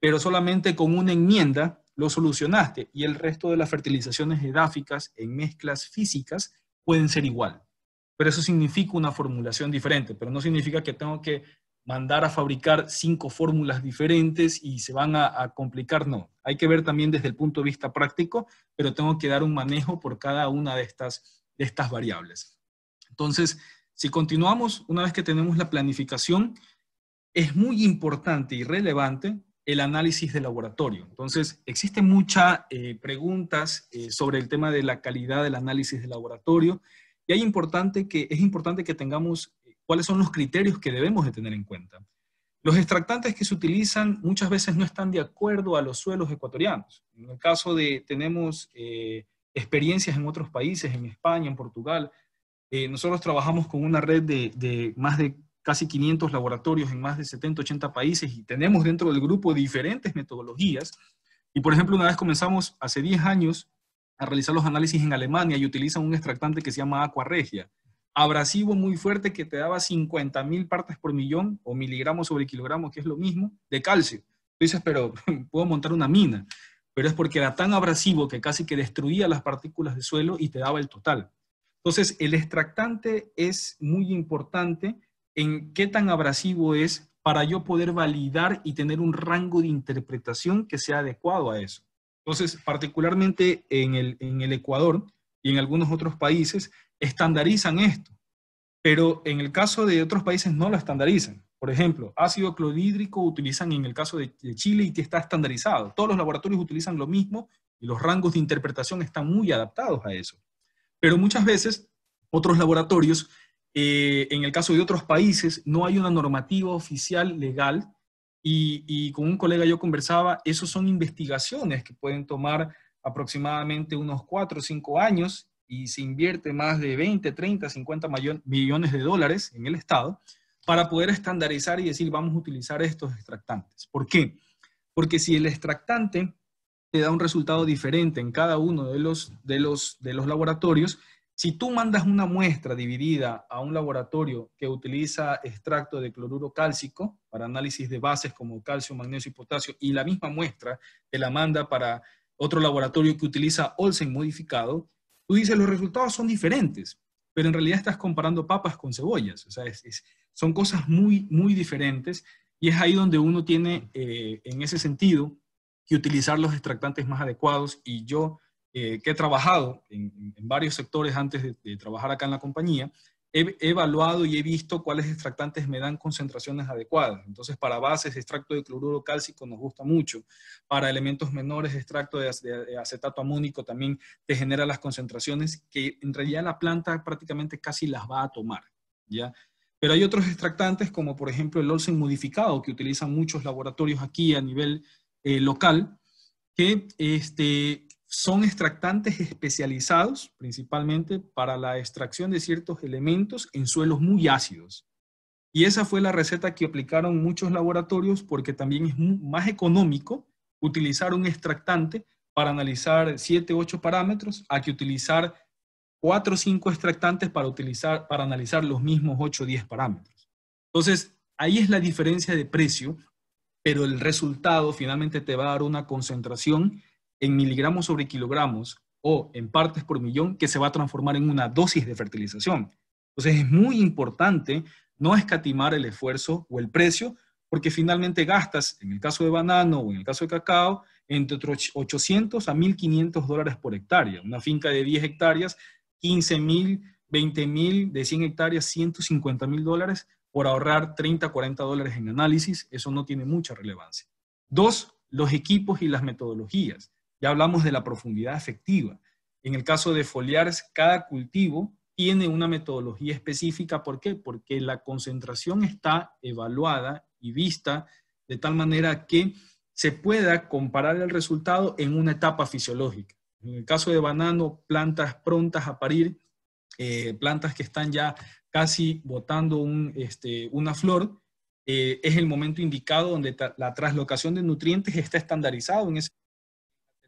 pero solamente con una enmienda lo solucionaste y el resto de las fertilizaciones edáficas en mezclas físicas pueden ser igual. Pero eso significa una formulación diferente, pero no significa que tengo que mandar a fabricar cinco fórmulas diferentes y se van a, complicar, no. Hay que ver también desde el punto de vista práctico, pero tengo que dar un manejo por cada una de estas, de estas variables. Entonces, si continuamos, una vez que tenemos la planificación, es muy importante y relevante el análisis de laboratorio. Entonces, existen muchas eh, preguntas eh, sobre el tema de la calidad del análisis de laboratorio y hay importante que, es importante que tengamos cuáles son los criterios que debemos de tener en cuenta. Los extractantes que se utilizan muchas veces no están de acuerdo a los suelos ecuatorianos. En el caso de, tenemos experiencias en otros países, en España, en Portugal, nosotros trabajamos con una red de, de más de casi 500 laboratorios en más de 70, 80 países y tenemos dentro del grupo diferentes metodologías. Y por ejemplo, una vez comenzamos hace 10 años a realizar los análisis en Alemania y utilizan un extractante que se llama Aqua Regia, abrasivo muy fuerte que te daba 50 mil partes por millón o miligramos sobre kilogramo, que es lo mismo, de calcio. Tú dices, pero puedo montar una mina, pero es porque era tan abrasivo que casi que destruía las partículas de suelo y te daba el total. Entonces, el extractante es muy importante en qué tan abrasivo es para yo poder validar y tener un rango de interpretación que sea adecuado a eso. Entonces, particularmente en el, en el Ecuador y en algunos otros países, estandarizan esto, pero en el caso de otros países no lo estandarizan. Por ejemplo, ácido clorhídrico utilizan en el caso de, Chile y que está estandarizado. Todos los laboratorios utilizan lo mismo y los rangos de interpretación están muy adaptados a eso. Pero muchas veces otros laboratorios eh, en el caso de otros países, no hay una normativa oficial legal y, con un colega yo conversaba, esos son investigaciones que pueden tomar aproximadamente unos 4 o 5 años y se invierte más de 20, 30, 50 millones de dólares en el Estado para poder estandarizar y decir vamos a utilizar estos extractantes. ¿Por qué? Porque si el extractante te da un resultado diferente en cada uno de los, de los, de los laboratorios, si tú mandas una muestra dividida a un laboratorio que utiliza extracto de cloruro cálcico para análisis de bases como calcio, magnesio y potasio, y la misma muestra te la manda para otro laboratorio que utiliza Olsen modificado, tú dices los resultados son diferentes, pero en realidad estás comparando papas con cebollas. O sea, son cosas muy, muy diferentes y es ahí donde uno tiene, eh, en ese sentido, que utilizar los extractantes más adecuados y yo eh, que he trabajado en, varios sectores antes de, trabajar acá en la compañía, he, evaluado y he visto cuáles extractantes me dan concentraciones adecuadas. Entonces, para bases, extracto de cloruro cálcico nos gusta mucho. Para elementos menores, extracto de, acetato amónico también te genera las concentraciones que en realidad la planta prácticamente casi las va a tomar. ¿ya? Pero hay otros extractantes, como por ejemplo el Olsen modificado, que utilizan muchos laboratorios aquí a nivel eh, local, que este, son extractantes especializados principalmente para la extracción de ciertos elementos en suelos muy ácidos. Y esa fue la receta que aplicaron muchos laboratorios porque también es más económico utilizar un extractante para analizar 7, 8 parámetros a que utilizar 4 o 5 extractantes para, utilizar, para analizar los mismos 8 o 10 parámetros. Entonces, ahí es la diferencia de precio, pero el resultado finalmente te va a dar una concentración en miligramos sobre kilogramos o en partes por millón que se va a transformar en una dosis de fertilización. Entonces es muy importante no escatimar el esfuerzo o el precio porque finalmente gastas, en el caso de banano o en el caso de cacao, entre 800 a 1.500 dólares por hectárea. Una finca de 10 hectáreas, 15 mil, 20 mil, de 100 hectáreas, 150 mil dólares por ahorrar 30, 40 dólares en análisis. Eso no tiene mucha relevancia. Dos, los equipos y las metodologías. Ya hablamos de la profundidad efectiva. En el caso de foliares, cada cultivo tiene una metodología específica. ¿Por qué? Porque la concentración está evaluada y vista de tal manera que se pueda comparar el resultado en una etapa fisiológica. En el caso de banano, plantas prontas a parir, eh, plantas que están ya casi botando este, una flor, eh, es el momento indicado donde la traslocación de nutrientes está estandarizado en ese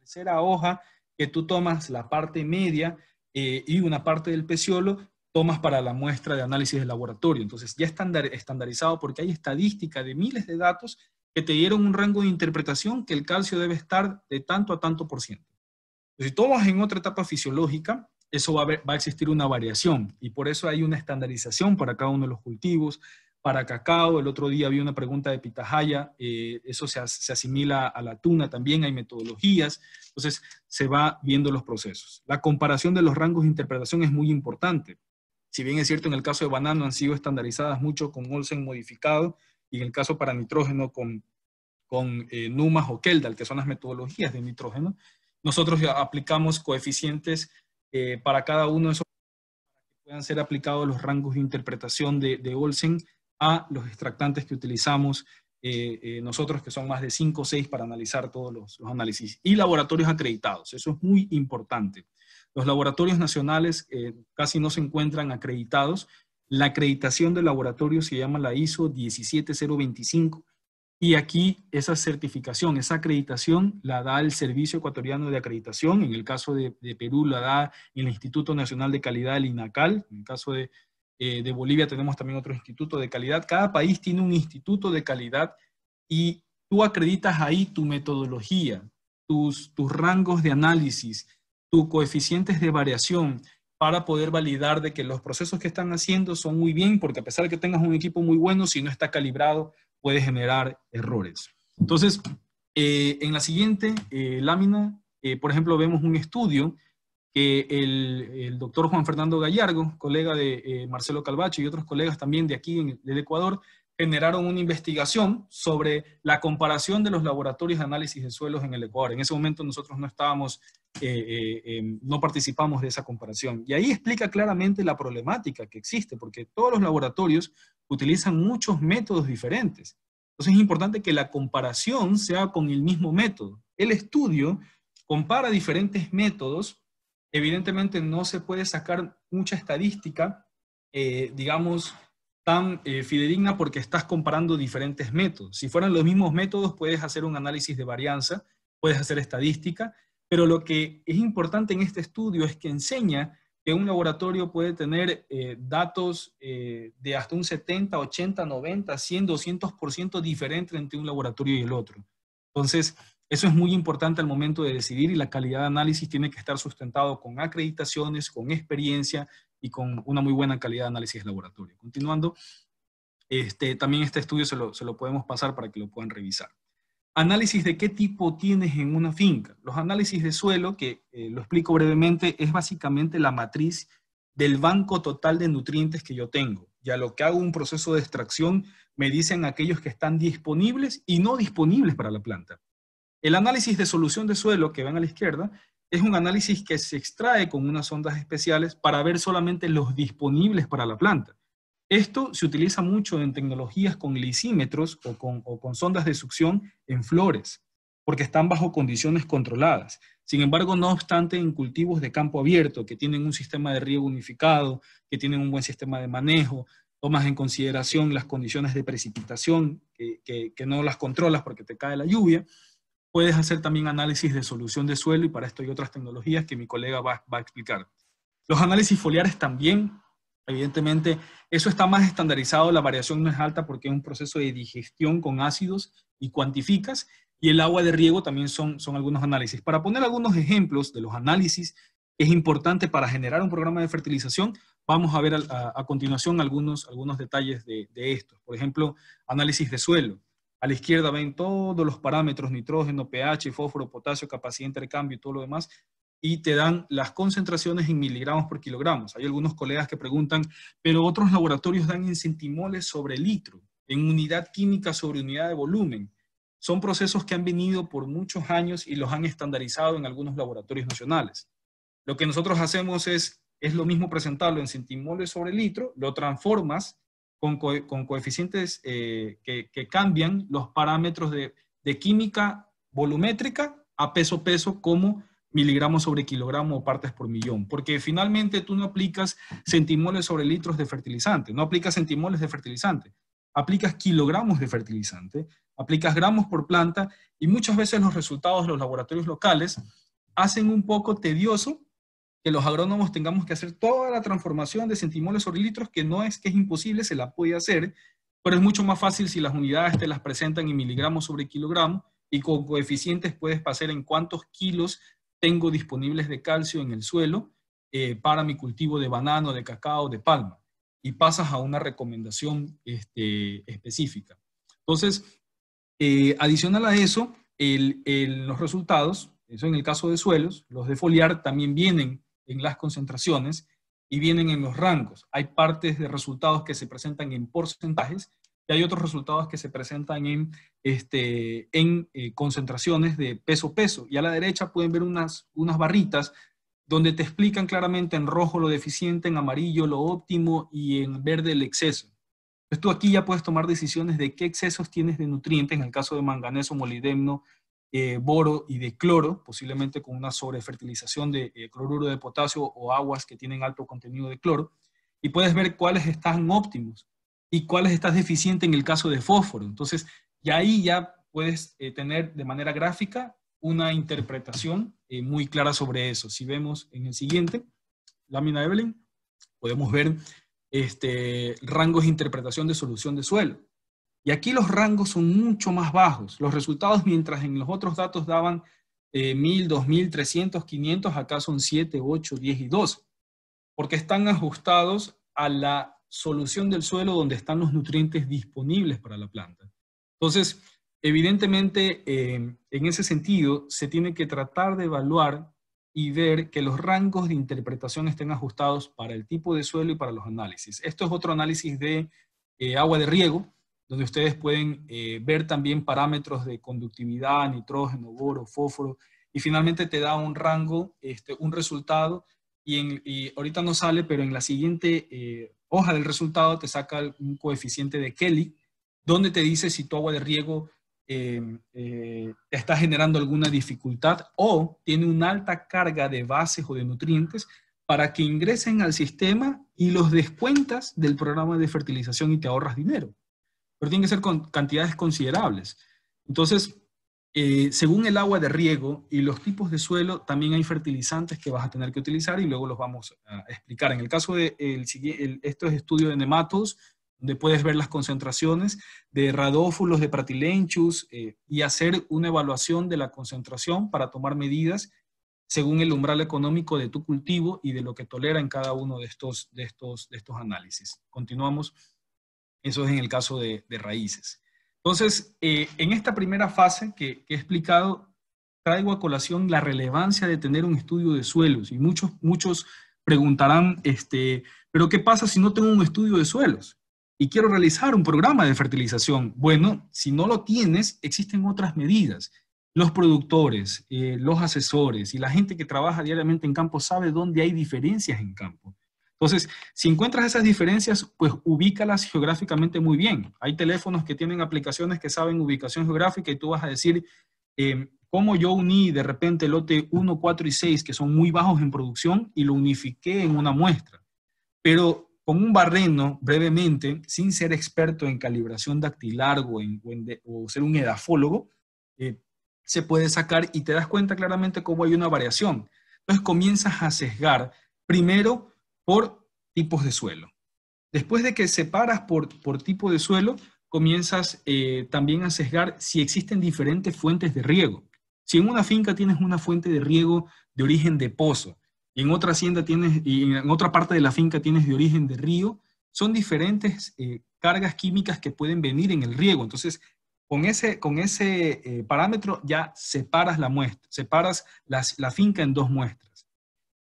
tercera hoja que tú tomas la parte media eh, y una parte del peciolo, tomas para la muestra de análisis de laboratorio. Entonces ya está estandarizado porque hay estadística de miles de datos que te dieron un rango de interpretación que el calcio debe estar de tanto a tanto por ciento. Si tomas en otra etapa fisiológica, eso va a, va a existir una variación y por eso hay una estandarización para cada uno de los cultivos, para cacao. El otro día había una pregunta de pitahaya, eh, eso se, asimila a la tuna también, hay metodologías, entonces se va viendo los procesos. La comparación de los rangos de interpretación es muy importante. Si bien es cierto, en el caso de banano han sido estandarizadas mucho con Olsen modificado y en el caso para nitrógeno con, con eh, NUMAS o KELDAL, que son las metodologías de nitrógeno. Nosotros aplicamos coeficientes eh, para cada uno de esos que puedan ser aplicados los rangos de interpretación de, de Olsen a los extractantes que utilizamos eh, nosotros, que son más de 5 o 6 para analizar todos los, los, análisis. Y laboratorios acreditados, eso es muy importante. Los laboratorios nacionales casi no se encuentran acreditados, la acreditación del laboratorio se llama la ISO 17025 y aquí esa certificación, esa acreditación la da el Servicio Ecuatoriano de Acreditación, en el caso de, Perú la da el Instituto Nacional de Calidad, el INACAL, en el caso de, eh, de Bolivia tenemos también otro instituto de calidad. Cada país tiene un instituto de calidad y tú acreditas ahí tu metodología, tus, rangos de análisis, tus coeficientes de variación, para poder validar de que los procesos que están haciendo son muy bien, porque a pesar de que tengas un equipo muy bueno, si no está calibrado, puede generar errores. Entonces, eh, en la siguiente eh, lámina, por ejemplo, vemos un estudio que el, doctor Juan Fernando Gallargo, colega de Marcelo Calvacho y otros colegas también de aquí en, del Ecuador, generaron una investigación sobre la comparación de los laboratorios de análisis de suelos en el Ecuador. En ese momento nosotros no estábamos, eh, eh, no participamos de esa comparación. Y ahí explica claramente la problemática que existe, porque todos los laboratorios utilizan muchos métodos diferentes. Entonces es importante que la comparación sea con el mismo método. El estudio compara diferentes métodos. Evidentemente no se puede sacar mucha estadística, eh, digamos, tan eh, fidedigna porque estás comparando diferentes métodos. Si fueran los mismos métodos, puedes hacer un análisis de varianza, puedes hacer estadística, pero lo que es importante en este estudio es que enseña que un laboratorio puede tener eh, datos eh, de hasta un 70, 80, 90, 100, 200% diferente entre un laboratorio y el otro. Entonces, eso es muy importante al momento de decidir y la calidad de análisis tiene que estar sustentado con acreditaciones, con experiencia y con una muy buena calidad de análisis laboratorio. Continuando, este, también este estudio se lo, podemos pasar para que lo puedan revisar. Análisis de qué tipo tienes en una finca. Los análisis de suelo, que eh, lo explico brevemente, es básicamente la matriz del banco total de nutrientes que yo tengo. Ya lo que hago un proceso de extracción me dicen aquellos que están disponibles y no disponibles para la planta. El análisis de solución de suelo que ven a la izquierda es un análisis que se extrae con unas ondas especiales para ver solamente los disponibles para la planta. Esto se utiliza mucho en tecnologías con lisímetros o con, sondas de succión en flores, porque están bajo condiciones controladas. Sin embargo, no obstante, en cultivos de campo abierto, que tienen un sistema de riego unificado, que tienen un buen sistema de manejo, tomas en consideración las condiciones de precipitación, que, que no las controlas porque te cae la lluvia, Puedes hacer también análisis de solución de suelo y para esto hay otras tecnologías que mi colega va, a explicar. Los análisis foliares también, evidentemente, eso está más estandarizado, la variación no es alta porque es un proceso de digestión con ácidos y cuantificas, y el agua de riego también son, son algunos análisis. Para poner algunos ejemplos de los análisis es importante para generar un programa de fertilización, vamos a ver a, continuación algunos, algunos detalles de, de esto. Por ejemplo, análisis de suelo. A la izquierda ven todos los parámetros, nitrógeno, pH, fósforo, potasio, capacidad de intercambio y todo lo demás, y te dan las concentraciones en miligramos por kilogramos. Hay algunos colegas que preguntan, pero otros laboratorios dan en centimoles sobre litro, en unidad química sobre unidad de volumen. Son procesos que han venido por muchos años y los han estandarizado en algunos laboratorios nacionales. Lo que nosotros hacemos es, es lo mismo presentarlo en centimoles sobre litro, lo transformas con, coeficientes eh, que, cambian los parámetros de, química volumétrica a peso-peso como miligramos sobre kilogramo o partes por millón, porque finalmente tú no aplicas centimoles sobre litros de fertilizante, no aplicas centimoles de fertilizante, aplicas kilogramos de fertilizante, aplicas gramos por planta y muchas veces los resultados de los laboratorios locales hacen un poco tedioso que los agrónomos tengamos que hacer toda la transformación de centimoles sobre litros, que no es que es imposible, se la puede hacer, pero es mucho más fácil si las unidades te las presentan en miligramos sobre kilogramo y con coeficientes puedes pasar en cuántos kilos tengo disponibles de calcio en el suelo eh, para mi cultivo de banano, de cacao, de palma. Y pasas a una recomendación este, específica. Entonces, eh, adicional a eso, los resultados, eso en el caso de suelos, los de foliar también vienen en las concentraciones y vienen en los rangos. Hay partes de resultados que se presentan en porcentajes y hay otros resultados que se presentan en, este, en eh, concentraciones de peso-peso. Y a la derecha pueden ver unas, unas barritas donde te explican claramente en rojo lo deficiente, en amarillo lo óptimo y en verde el exceso. Entonces tú aquí ya puedes tomar decisiones de qué excesos tienes de nutrientes, en el caso de manganeso, molibdeno, eh, boro y de cloro, posiblemente con una sobrefertilización de eh, cloruro de potasio o aguas que tienen alto contenido de cloro, y puedes ver cuáles están óptimos y cuáles estás deficiente en el caso de fósforo. Entonces, ya ahí ya puedes eh, tener de manera gráfica una interpretación muy clara sobre eso. Si vemos en el siguiente, lámina Evelyn, podemos ver este, rangos de interpretación de solución de suelo. Y aquí los rangos son mucho más bajos. Los resultados, mientras en los otros datos daban eh, 1000, 2000, 300, 500, acá son 7, 8, 10 y 12. Porque están ajustados a la solución del suelo donde están los nutrientes disponibles para la planta. Entonces, evidentemente, eh, en ese sentido, se tiene que tratar de evaluar y ver que los rangos de interpretación estén ajustados para el tipo de suelo y para los análisis. Esto es otro análisis de eh, agua de riego, donde ustedes pueden eh, ver también parámetros de conductividad, nitrógeno, boro, fósforo, y finalmente te da un rango, este, un resultado, y, en, ahorita no sale, pero en la siguiente eh, hoja del resultado te saca un coeficiente de Kelly, donde te dice si tu agua de riego em, eh, está generando alguna dificultad o tiene una alta carga de bases o de nutrientes para que ingresen al sistema y los descuentas del programa de fertilización y te ahorras dinero pero tienen que ser con cantidades considerables. Entonces, eh, según el agua de riego y los tipos de suelo, también hay fertilizantes que vas a tener que utilizar y luego los vamos a explicar. En el caso de el, estos estudios de nematos, donde puedes ver las concentraciones de radófulos, de pratilenchus eh, y hacer una evaluación de la concentración para tomar medidas según el umbral económico de tu cultivo y de lo que tolera en cada uno de estos, de estos, de estos análisis. Continuamos. Eso es en el caso de, raíces. Entonces, eh, en esta primera fase que, he explicado, traigo a colación la relevancia de tener un estudio de suelos. Y muchos, muchos preguntarán, este, pero ¿qué pasa si no tengo un estudio de suelos? Y quiero realizar un programa de fertilización. Bueno, si no lo tienes, existen otras medidas. Los productores, eh, los asesores y la gente que trabaja diariamente en campo sabe dónde hay diferencias en campo. Entonces, si encuentras esas diferencias, pues ubícalas geográficamente muy bien. Hay teléfonos que tienen aplicaciones que saben ubicación geográfica y tú vas a decir, eh, cómo yo uní de repente el lote 1, 4 y 6, que son muy bajos en producción, y lo unifiqué en una muestra. Pero con un barreno, brevemente, sin ser experto en calibración dactilar o, en, o, ser un edafólogo, eh, se puede sacar y te das cuenta claramente cómo hay una variación. Entonces comienzas a sesgar, primero, por tipos de suelo. Después de que separas por, por tipo de suelo, comienzas eh, también a sesgar si existen diferentes fuentes de riego. Si en una finca tienes una fuente de riego de origen de pozo y en otra hacienda tienes, y en otra parte de la finca tienes de origen de río, son diferentes eh, cargas químicas que pueden venir en el riego. Entonces, con ese, con ese eh, parámetro ya separas la muestra, separas la finca en dos muestras.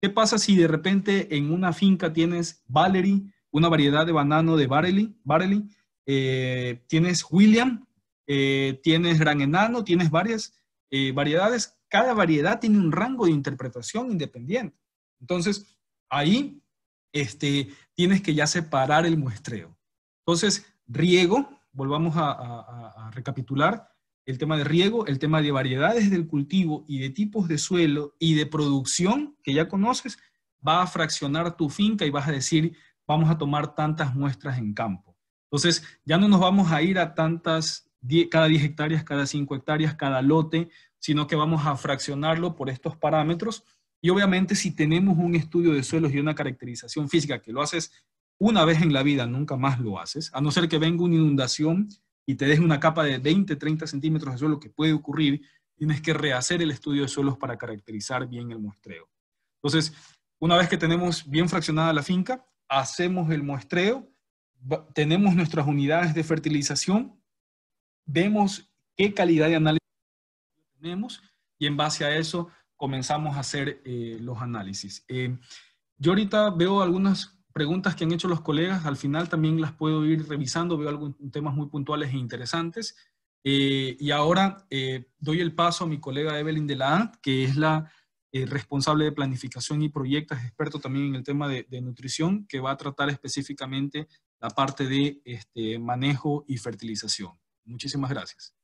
¿Qué pasa si de repente en una finca tienes Valerie, una variedad de banano de Barley, Barley eh, tienes William, eh, tienes Gran Enano, tienes varias eh, variedades? Cada variedad tiene un rango de interpretación independiente. Entonces, ahí este, tienes que ya separar el muestreo. Entonces, riego, volvamos a recapitular, el tema de riego, el tema de variedades del cultivo y de tipos de suelo y de producción que ya conoces, va a fraccionar tu finca y vas a decir, vamos a tomar tantas muestras en campo. Entonces, ya no nos vamos a ir a tantas, cada 10 hectáreas, cada 5 hectáreas, cada lote, sino que vamos a fraccionarlo por estos parámetros. Y obviamente si tenemos un estudio de suelos y una caracterización física que lo haces una vez en la vida, nunca más lo haces, a no ser que venga una inundación y te deje una capa de 20, 30 centímetros de suelo que puede ocurrir, tienes que rehacer el estudio de suelos para caracterizar bien el muestreo. Entonces, una vez que tenemos bien fraccionada la finca, hacemos el muestreo, tenemos nuestras unidades de fertilización, vemos qué calidad de análisis tenemos y en base a eso comenzamos a hacer eh, los análisis. Eh, yo ahorita veo algunas preguntas que han hecho los colegas, al final también las puedo ir revisando, veo algunos temas muy puntuales e interesantes. Eh, y ahora eh, doy el paso a mi colega Evelyn de la ANT, que es la eh, responsable de planificación y proyectos, experto también en el tema de, nutrición, que va a tratar específicamente la parte de este, manejo y fertilización. Muchísimas gracias.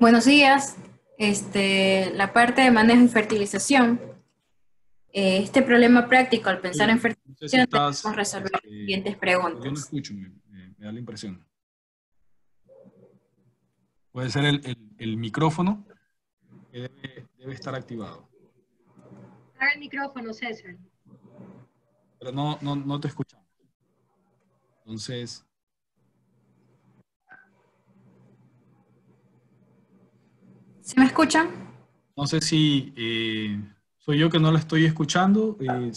Buenos días. Este, la parte de manejo y fertilización. Este problema práctico, al pensar en fertilización, tenemos que resolver las siguientes preguntas. Yo no escucho, me, da la impresión. Puede ser el, el, micrófono que debe, debe estar activado el micrófono, César. Pero no, no, no te escuchamos. Entonces... ¿Se me escuchan? No sé si eh, soy yo que no la estoy escuchando. Eh,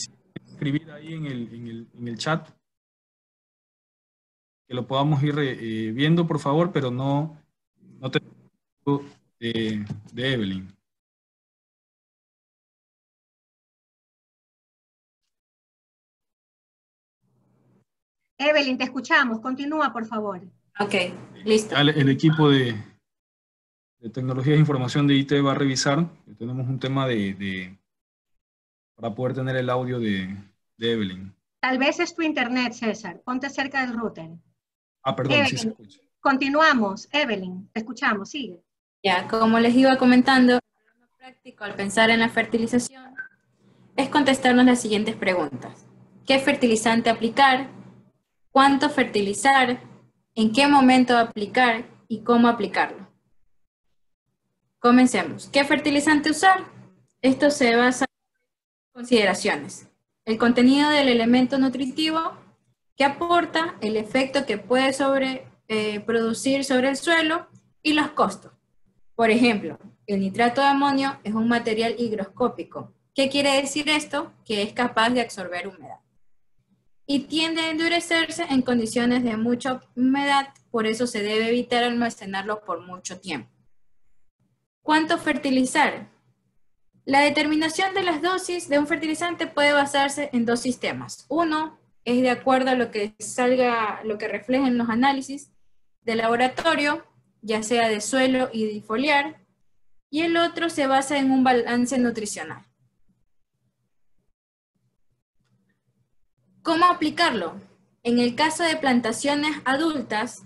escribir ahí en el, en, el, en el, chat. Que lo podamos ir eh, viendo, por favor, pero no, no te de, de Evelyn. Evelyn, te escuchamos. Continúa, por favor. Ok, listo. El, equipo de, tecnología de información de IT va a revisar. Tenemos un tema de, para poder tener el audio de, Evelyn. Tal vez es tu internet, César. Ponte cerca del router. Ah, perdón, sí se escucha. Continuamos. Evelyn, te escuchamos. Sigue. Ya, como les iba comentando, el práctico al pensar en la fertilización es contestarnos las siguientes preguntas. ¿Qué fertilizante aplicar? cuánto fertilizar, en qué momento aplicar y cómo aplicarlo. Comencemos. ¿Qué fertilizante usar? Esto se basa consideraciones. El contenido del elemento nutritivo que aporta, el efecto que puede eh, producir sobre el suelo y los costos. Por ejemplo, el nitrato de amonio es un material higroscópico. ¿Qué quiere decir esto? Que es capaz de absorber humedad y tiende a endurecerse en condiciones de mucha humedad, por eso se debe evitar almacenarlo por mucho tiempo. ¿Cuánto fertilizar? La determinación de las dosis de un fertilizante puede basarse en dos sistemas. Uno es de acuerdo a lo que salga, lo que reflejen los análisis de laboratorio, ya sea de suelo y de foliar, y el otro se basa en un balance nutricional. ¿Cómo aplicarlo? En el caso de plantaciones adultas,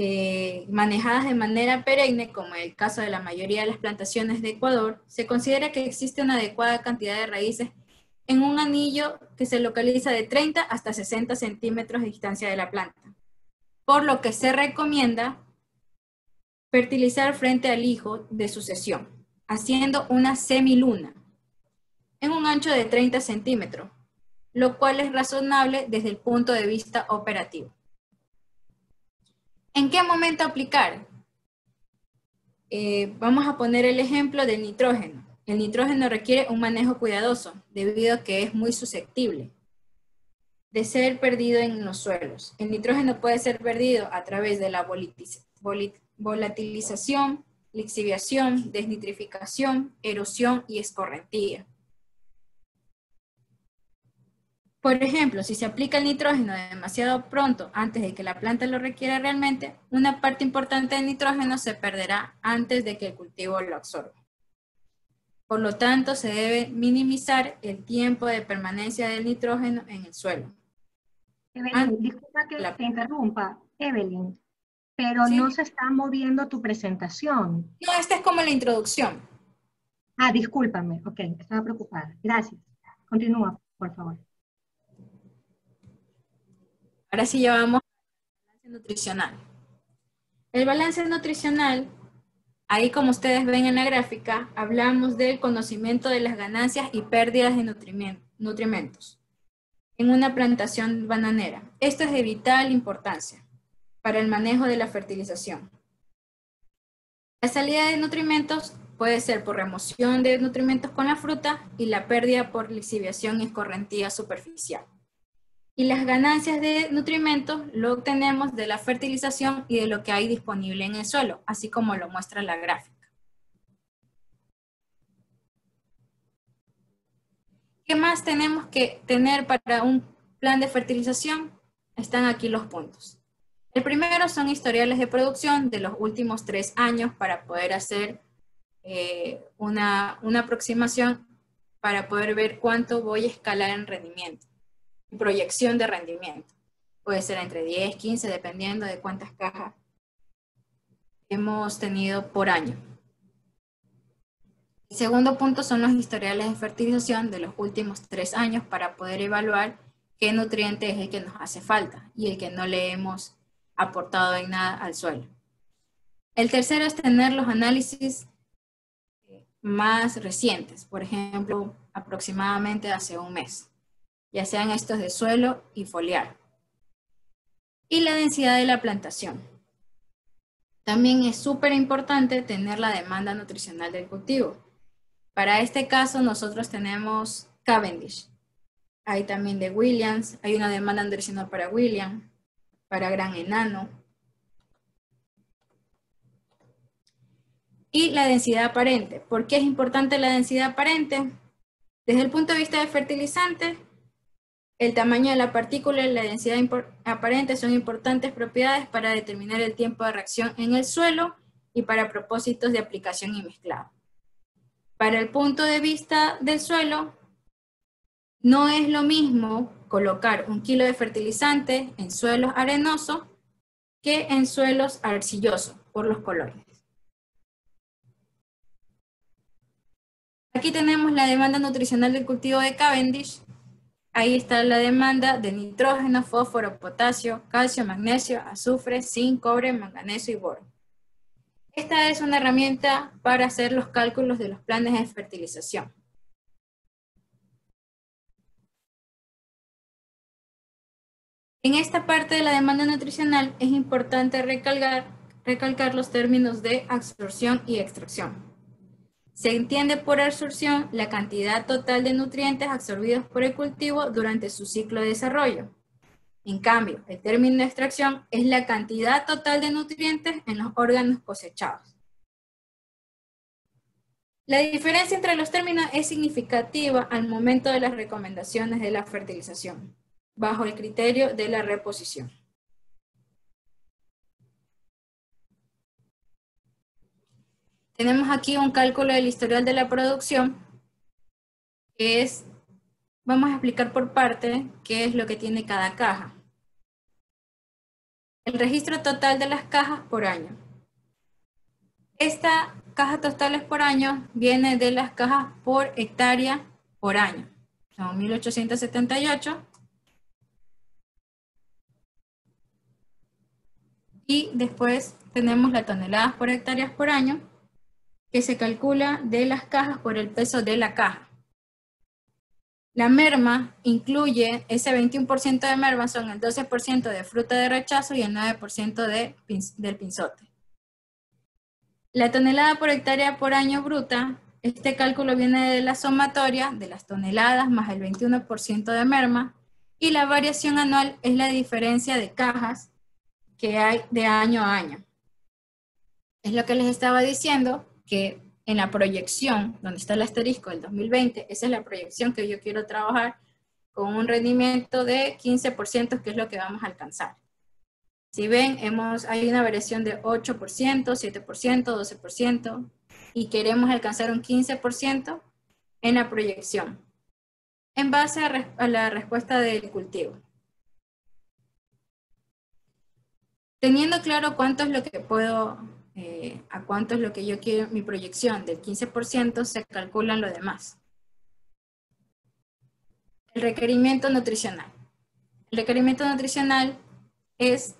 eh, manejadas de manera perenne, como en el caso de la mayoría de las plantaciones de Ecuador, se considera que existe una adecuada cantidad de raíces en un anillo que se localiza de 30 hasta 60 centímetros de distancia de la planta, por lo que se recomienda fertilizar frente al hijo de sucesión, haciendo una semiluna en un ancho de 30 centímetros, lo cual es razonable desde el punto de vista operativo. ¿En qué momento aplicar? Eh, vamos a poner el ejemplo del nitrógeno. El nitrógeno requiere un manejo cuidadoso debido a que es muy susceptible de ser perdido en los suelos. El nitrógeno puede ser perdido a través de la volatilización, lixiviación, desnitrificación, erosión y escorrentía. Por ejemplo, si se aplica el nitrógeno demasiado pronto antes de que la planta lo requiera realmente, una parte importante del nitrógeno se perderá antes de que el cultivo lo absorba. Por lo tanto, se debe minimizar el tiempo de permanencia del nitrógeno en el suelo. Evelyn, disculpa que te interrumpa, Evelyn, pero no se está moviendo tu presentación. No, esta es como la introducción. Ah, discúlpame, ok, estaba preocupada. Gracias. Continúa, por favor. Ahora sí llevamos al balance nutricional. El balance nutricional, ahí como ustedes ven en la gráfica, hablamos del conocimiento de las ganancias y pérdidas de nutrimentos en una plantación bananera. Esto es de vital importancia para el manejo de la fertilización. La salida de nutrimentos puede ser por remoción de nutrimentos con la fruta y la pérdida por lixiviación y escorrentía superficial y las ganancias de nutrimentos lo obtenemos de la fertilización y de lo que hay disponible en el suelo, así como lo muestra la gráfica. ¿Qué más tenemos que tener para un plan de fertilización? Están aquí los puntos. El primero son historiales de producción de los últimos tres años para poder hacer eh, una, una aproximación para poder ver cuánto voy a escalar en rendimiento, proyección de rendimiento. Puede ser entre 10, 15, dependiendo de cuántas cajas hemos tenido por año. El segundo punto son los historiales de fertilización de los últimos tres años para poder evaluar qué nutriente es el que nos hace falta y el que no le hemos aportado en nada al suelo. El tercero es tener los análisis más recientes, por ejemplo, aproximadamente hace un mes, ya sean estos de suelo y foliar. Y la densidad de la plantación. También es súper importante tener la demanda nutricional del cultivo. Para este caso nosotros tenemos Cavendish. Hay también de Williams, hay una demanda nutricional para William, para Gran Enano, y la densidad aparente. ¿Por qué es importante la densidad aparente? Desde el punto de vista de fertilizante, el tamaño de la partícula y la densidad aparente son importantes propiedades para determinar el tiempo de reacción en el suelo y para propósitos de aplicación y mezclado. Para el punto de vista del suelo, no es lo mismo colocar un kilo de fertilizante en suelos arenosos que en suelos arcillosos por los colores. Aquí tenemos la demanda nutricional del cultivo de Cavendish. Ahí está la demanda de nitrógeno, fósforo, potasio, calcio, magnesio, azufre, zinc, cobre, manganeso y boro. Esta es una herramienta para hacer los cálculos de los planes de fertilización. En esta parte de la demanda nutricional es importante recalcar, recalcar los términos de absorción y extracción. Se entiende por absorción la cantidad total de nutrientes absorbidos por el cultivo durante su ciclo de desarrollo. En cambio, el término de extracción es la cantidad total de nutrientes en los órganos cosechados. La diferencia entre los términos es significativa al momento de las recomendaciones de la fertilización, bajo el criterio de la reposición. Tenemos aquí un cálculo del historial de la producción, que es, vamos a explicar por parte qué es lo que tiene cada caja. El registro total de las cajas por año. Esta caja totales por año viene de las cajas por hectárea por año. Son 1878. Y después tenemos las toneladas por hectáreas por año, que se calcula de las cajas por el peso de la caja. La merma incluye ese 21% de merma, son el 12% de fruta de rechazo y el 9% de, del pinzote. La tonelada por hectárea por año bruta, este cálculo viene de la sumatoria de las toneladas más el 21% de merma y la variación anual es la diferencia de cajas que hay de año a año. Es lo que les estaba diciendo, que en la proyección, donde está el asterisco del 2020, esa es la proyección que yo quiero trabajar con un rendimiento de 15%, que es lo que vamos a alcanzar. Si ven, hemos, hay una variación de 8%, 7%, 12%, y queremos alcanzar un 15% en la proyección, en base a, a la respuesta del cultivo. Teniendo claro cuánto es lo que puedo eh, a cuánto es lo que yo quiero, mi proyección del 15%, se calculan lo demás. El requerimiento nutricional. El requerimiento nutricional es,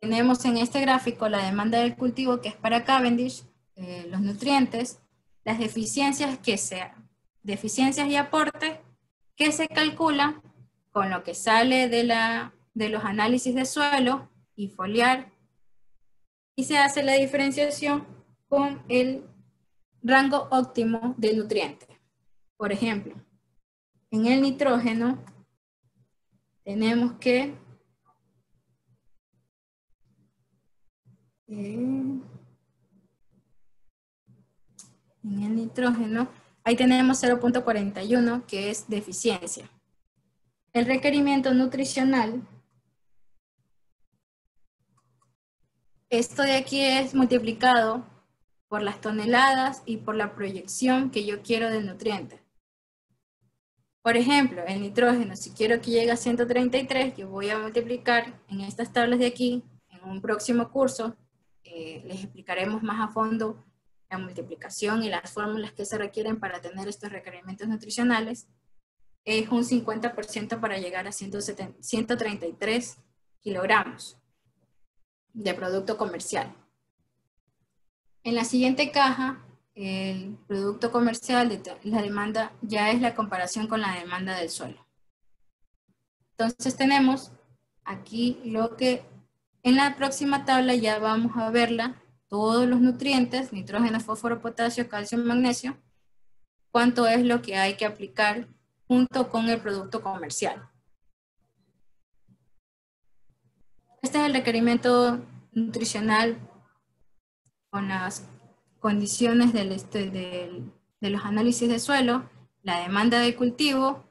tenemos en este gráfico la demanda del cultivo que es para Cavendish, eh, los nutrientes, las deficiencias que sean, deficiencias y aportes que se calculan con lo que sale de, la, de los análisis de suelo y foliar y se hace la diferenciación con el rango óptimo del nutriente. Por ejemplo, en el nitrógeno tenemos que en el nitrógeno Ahí tenemos 0.41, que es deficiencia. El requerimiento nutricional, esto de aquí es multiplicado por las toneladas y por la proyección que yo quiero del nutriente. Por ejemplo, el nitrógeno, si quiero que llegue a 133, yo voy a multiplicar en estas tablas de aquí, en un próximo curso, eh, les explicaremos más a fondo la multiplicación y las fórmulas que se requieren para tener estos requerimientos nutricionales, es un 50% para llegar a 133 kilogramos de producto comercial. En la siguiente caja, el producto comercial, de la demanda ya es la comparación con la demanda del suelo. Entonces tenemos aquí lo que en la próxima tabla ya vamos a verla, todos los nutrientes, nitrógeno, fósforo, potasio, calcio, magnesio, cuánto es lo que hay que aplicar junto con el producto comercial. Este es el requerimiento nutricional con las condiciones del, este, de los análisis de suelo, la demanda de cultivo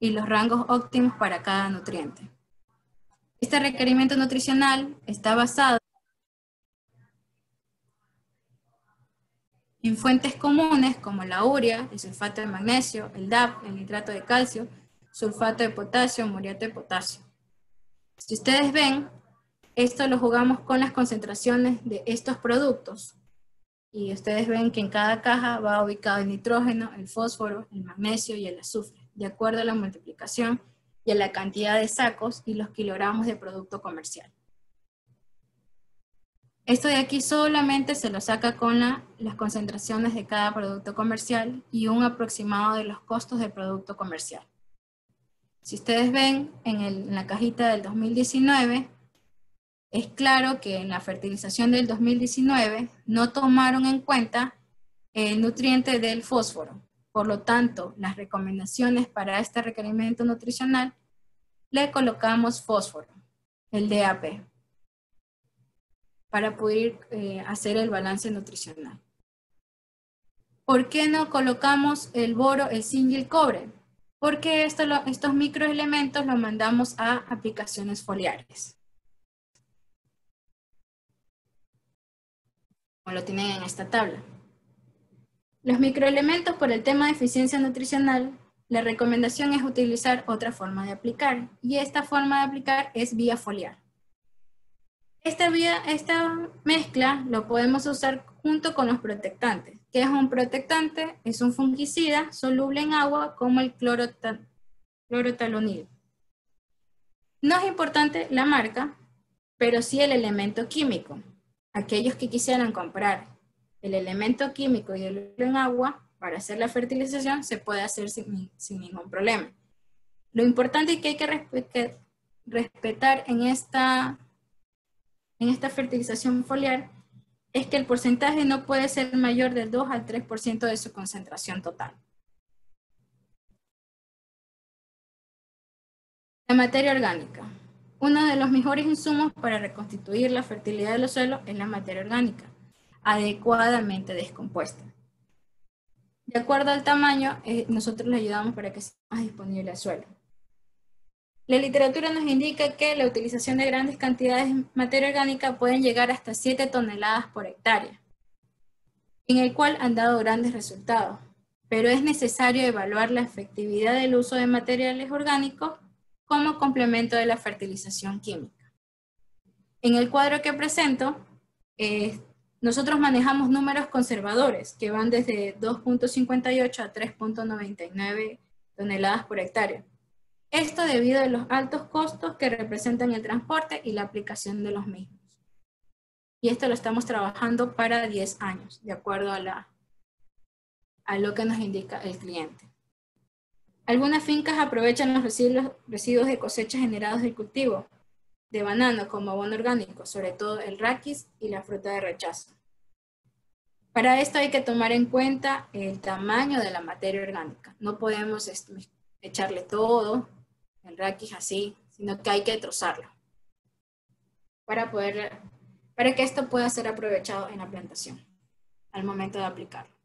y los rangos óptimos para cada nutriente. Este requerimiento nutricional está basado en fuentes comunes como la urea, el sulfato de magnesio, el DAP, el nitrato de calcio, sulfato de potasio, muriato de potasio. Si ustedes ven, esto lo jugamos con las concentraciones de estos productos. Y ustedes ven que en cada caja va ubicado el nitrógeno, el fósforo, el magnesio y el azufre, de acuerdo a la multiplicación y a la cantidad de sacos y los kilogramos de producto comercial. Esto de aquí solamente se lo saca con las concentraciones de cada producto comercial y un aproximado de los costos del producto comercial. Si ustedes ven en, en la cajita del 2019, es claro que en la fertilización del 2019 no tomaron en cuenta el nutriente del fósforo. Por lo tanto, las recomendaciones para este requerimiento nutricional le colocamos fósforo, el DAP, para poder eh, hacer el balance nutricional. ¿Por qué no colocamos el boro, el zinc y el cobre? Porque estos microelementos los mandamos a aplicaciones foliares. Como lo tienen en esta tabla. Los microelementos por el tema de eficiencia nutricional, la recomendación es utilizar otra forma de aplicar, y esta forma de aplicar es vía foliar. Esta, vía, esta mezcla lo podemos usar junto con los protectantes. ¿Qué es un protectante? Es un fungicida soluble en agua como el clorotalonil. No es importante la marca, pero sí el elemento químico aquellos que quisieran comprar el elemento químico y el en agua para hacer la fertilización se puede hacer sin, ningún problema. Lo importante es que hay que respetar en esta, en esta fertilización foliar es que el porcentaje no puede ser mayor del 2 al 3% de su concentración total. La materia orgánica. Uno de los mejores insumos para reconstituir la fertilidad de los suelos es la materia orgánica, adecuadamente descompuesta. De acuerdo al tamaño, eh, nosotros le ayudamos para que sea más disponible al suelo. La literatura nos indica que la utilización de grandes cantidades de materia orgánica pueden llegar hasta 7 toneladas por hectárea, en el cual han dado grandes resultados, pero es necesario evaluar la efectividad del uso de materiales orgánicos como complemento de la fertilización química. En el cuadro que presento, eh, nosotros manejamos números conservadores que van desde 2.58 a 3.99 toneladas por hectárea. Esto debido a los altos costos que representan el transporte y la aplicación de los mismos. Y esto lo estamos trabajando para 10 años, de acuerdo a, la, a lo que nos indica el cliente. Algunas fincas aprovechan los residuos, de cosecha generados del cultivo de banano como abono orgánico, sobre todo el raquis y la fruta de rechazo. Para esto hay que tomar en cuenta el tamaño de la materia orgánica. No podemos echarle todo, el raquis así, sino que hay que trozarlo para, poder, para que esto pueda ser aprovechado en la plantación al momento de aplicarlo.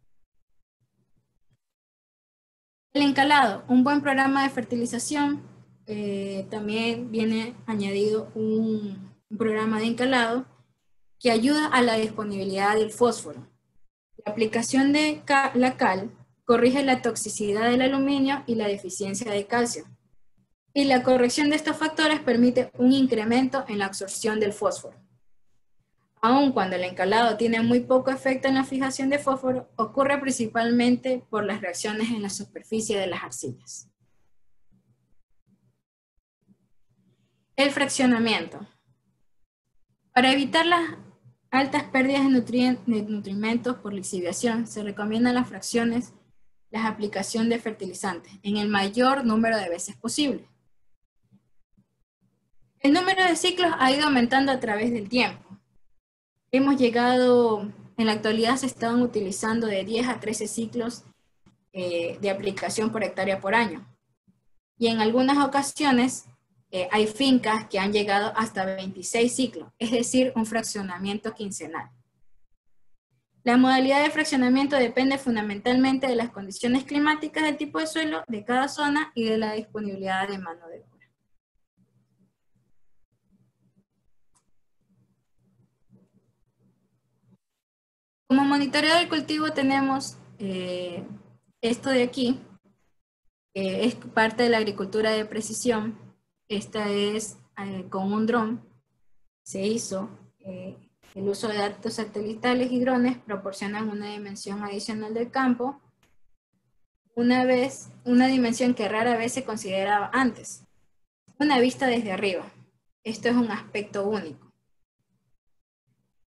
El encalado, un buen programa de fertilización. Eh, también viene añadido un, un programa de encalado que ayuda a la disponibilidad del fósforo. La aplicación de la cal corrige la toxicidad del aluminio y la deficiencia de calcio. Y la corrección de estos factores permite un incremento en la absorción del fósforo. Aun cuando el encalado tiene muy poco efecto en la fijación de fósforo, ocurre principalmente por las reacciones en la superficie de las arcillas. El fraccionamiento. Para evitar las altas pérdidas de, nutrimentos por lixiviación, se recomiendan las fracciones, la aplicación de fertilizantes en el mayor número de veces posible. El número de ciclos ha ido aumentando a través del tiempo. Hemos llegado, en la actualidad se están utilizando de 10 a 13 ciclos eh, de aplicación por hectárea por año. Y en algunas ocasiones eh, hay fincas que han llegado hasta 26 ciclos, es decir, un fraccionamiento quincenal. La modalidad de fraccionamiento depende fundamentalmente de las condiciones climáticas del tipo de suelo de cada zona y de la disponibilidad de mano de obra. Como monitoreo del cultivo tenemos eh, esto de aquí, que es parte de la agricultura de precisión, esta es eh, con un dron. Se hizo eh, el uso de datos satelitales y drones proporcionan una dimensión adicional del campo, una vez, una dimensión que rara vez se consideraba antes. Una vista desde arriba. Esto es un aspecto único.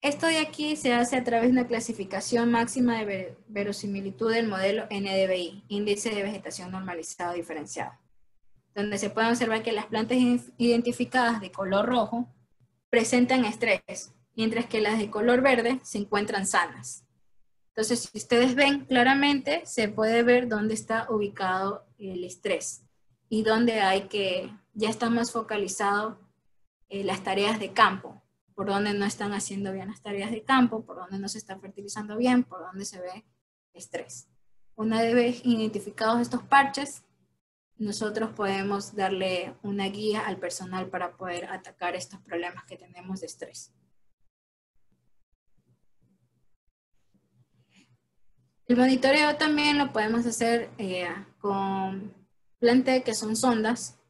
Esto de aquí se hace a través de una clasificación máxima de verosimilitud del modelo NDVI, Índice de Vegetación Normalizado Diferenciado donde se puede observar que las plantas identificadas de color rojo presentan estrés, mientras que las de color verde se encuentran sanas. Entonces, si ustedes ven claramente, se puede ver dónde está ubicado el estrés y dónde hay que, ya está más focalizado eh, las tareas de campo, por dónde no están haciendo bien las tareas de campo, por dónde no se está fertilizando bien, por dónde se ve estrés. Una vez identificados estos parches, nosotros podemos darle una guía al personal para poder atacar estos problemas que tenemos de estrés. El monitoreo también lo podemos hacer eh, con plante, que son sondas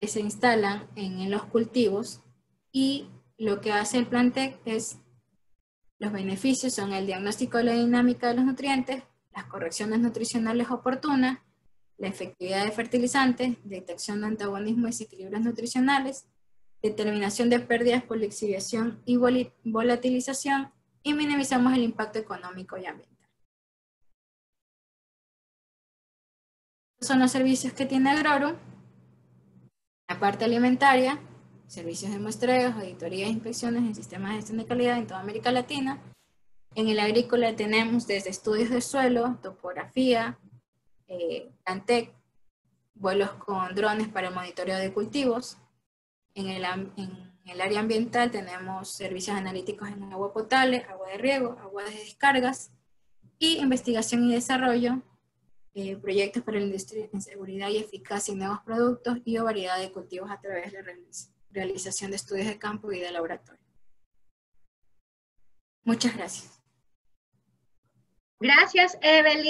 que se instalan en, los cultivos y lo que hace el plante es los beneficios son el diagnóstico de la dinámica de los nutrientes, las correcciones nutricionales oportunas, la efectividad de fertilizantes, detección de antagonismo y desequilibrios nutricionales, determinación de pérdidas por lixiviación y volatilización y minimizamos el impacto económico y ambiental. Estos son los servicios que tiene Agrorum. La parte alimentaria, servicios de muestreos, auditorías e inspecciones en sistemas de gestión de calidad en toda América Latina. En el agrícola tenemos desde estudios de suelo, topografía, eh, vuelos con drones para el monitoreo de cultivos. En el, en el, área ambiental tenemos servicios analíticos en agua potable, agua de riego, agua de descargas y investigación y desarrollo, eh, proyectos para la industria en seguridad y eficacia en nuevos productos y variedad de cultivos a través de la realización de estudios de campo y de laboratorio. Muchas gracias. Gracias, Evelyn.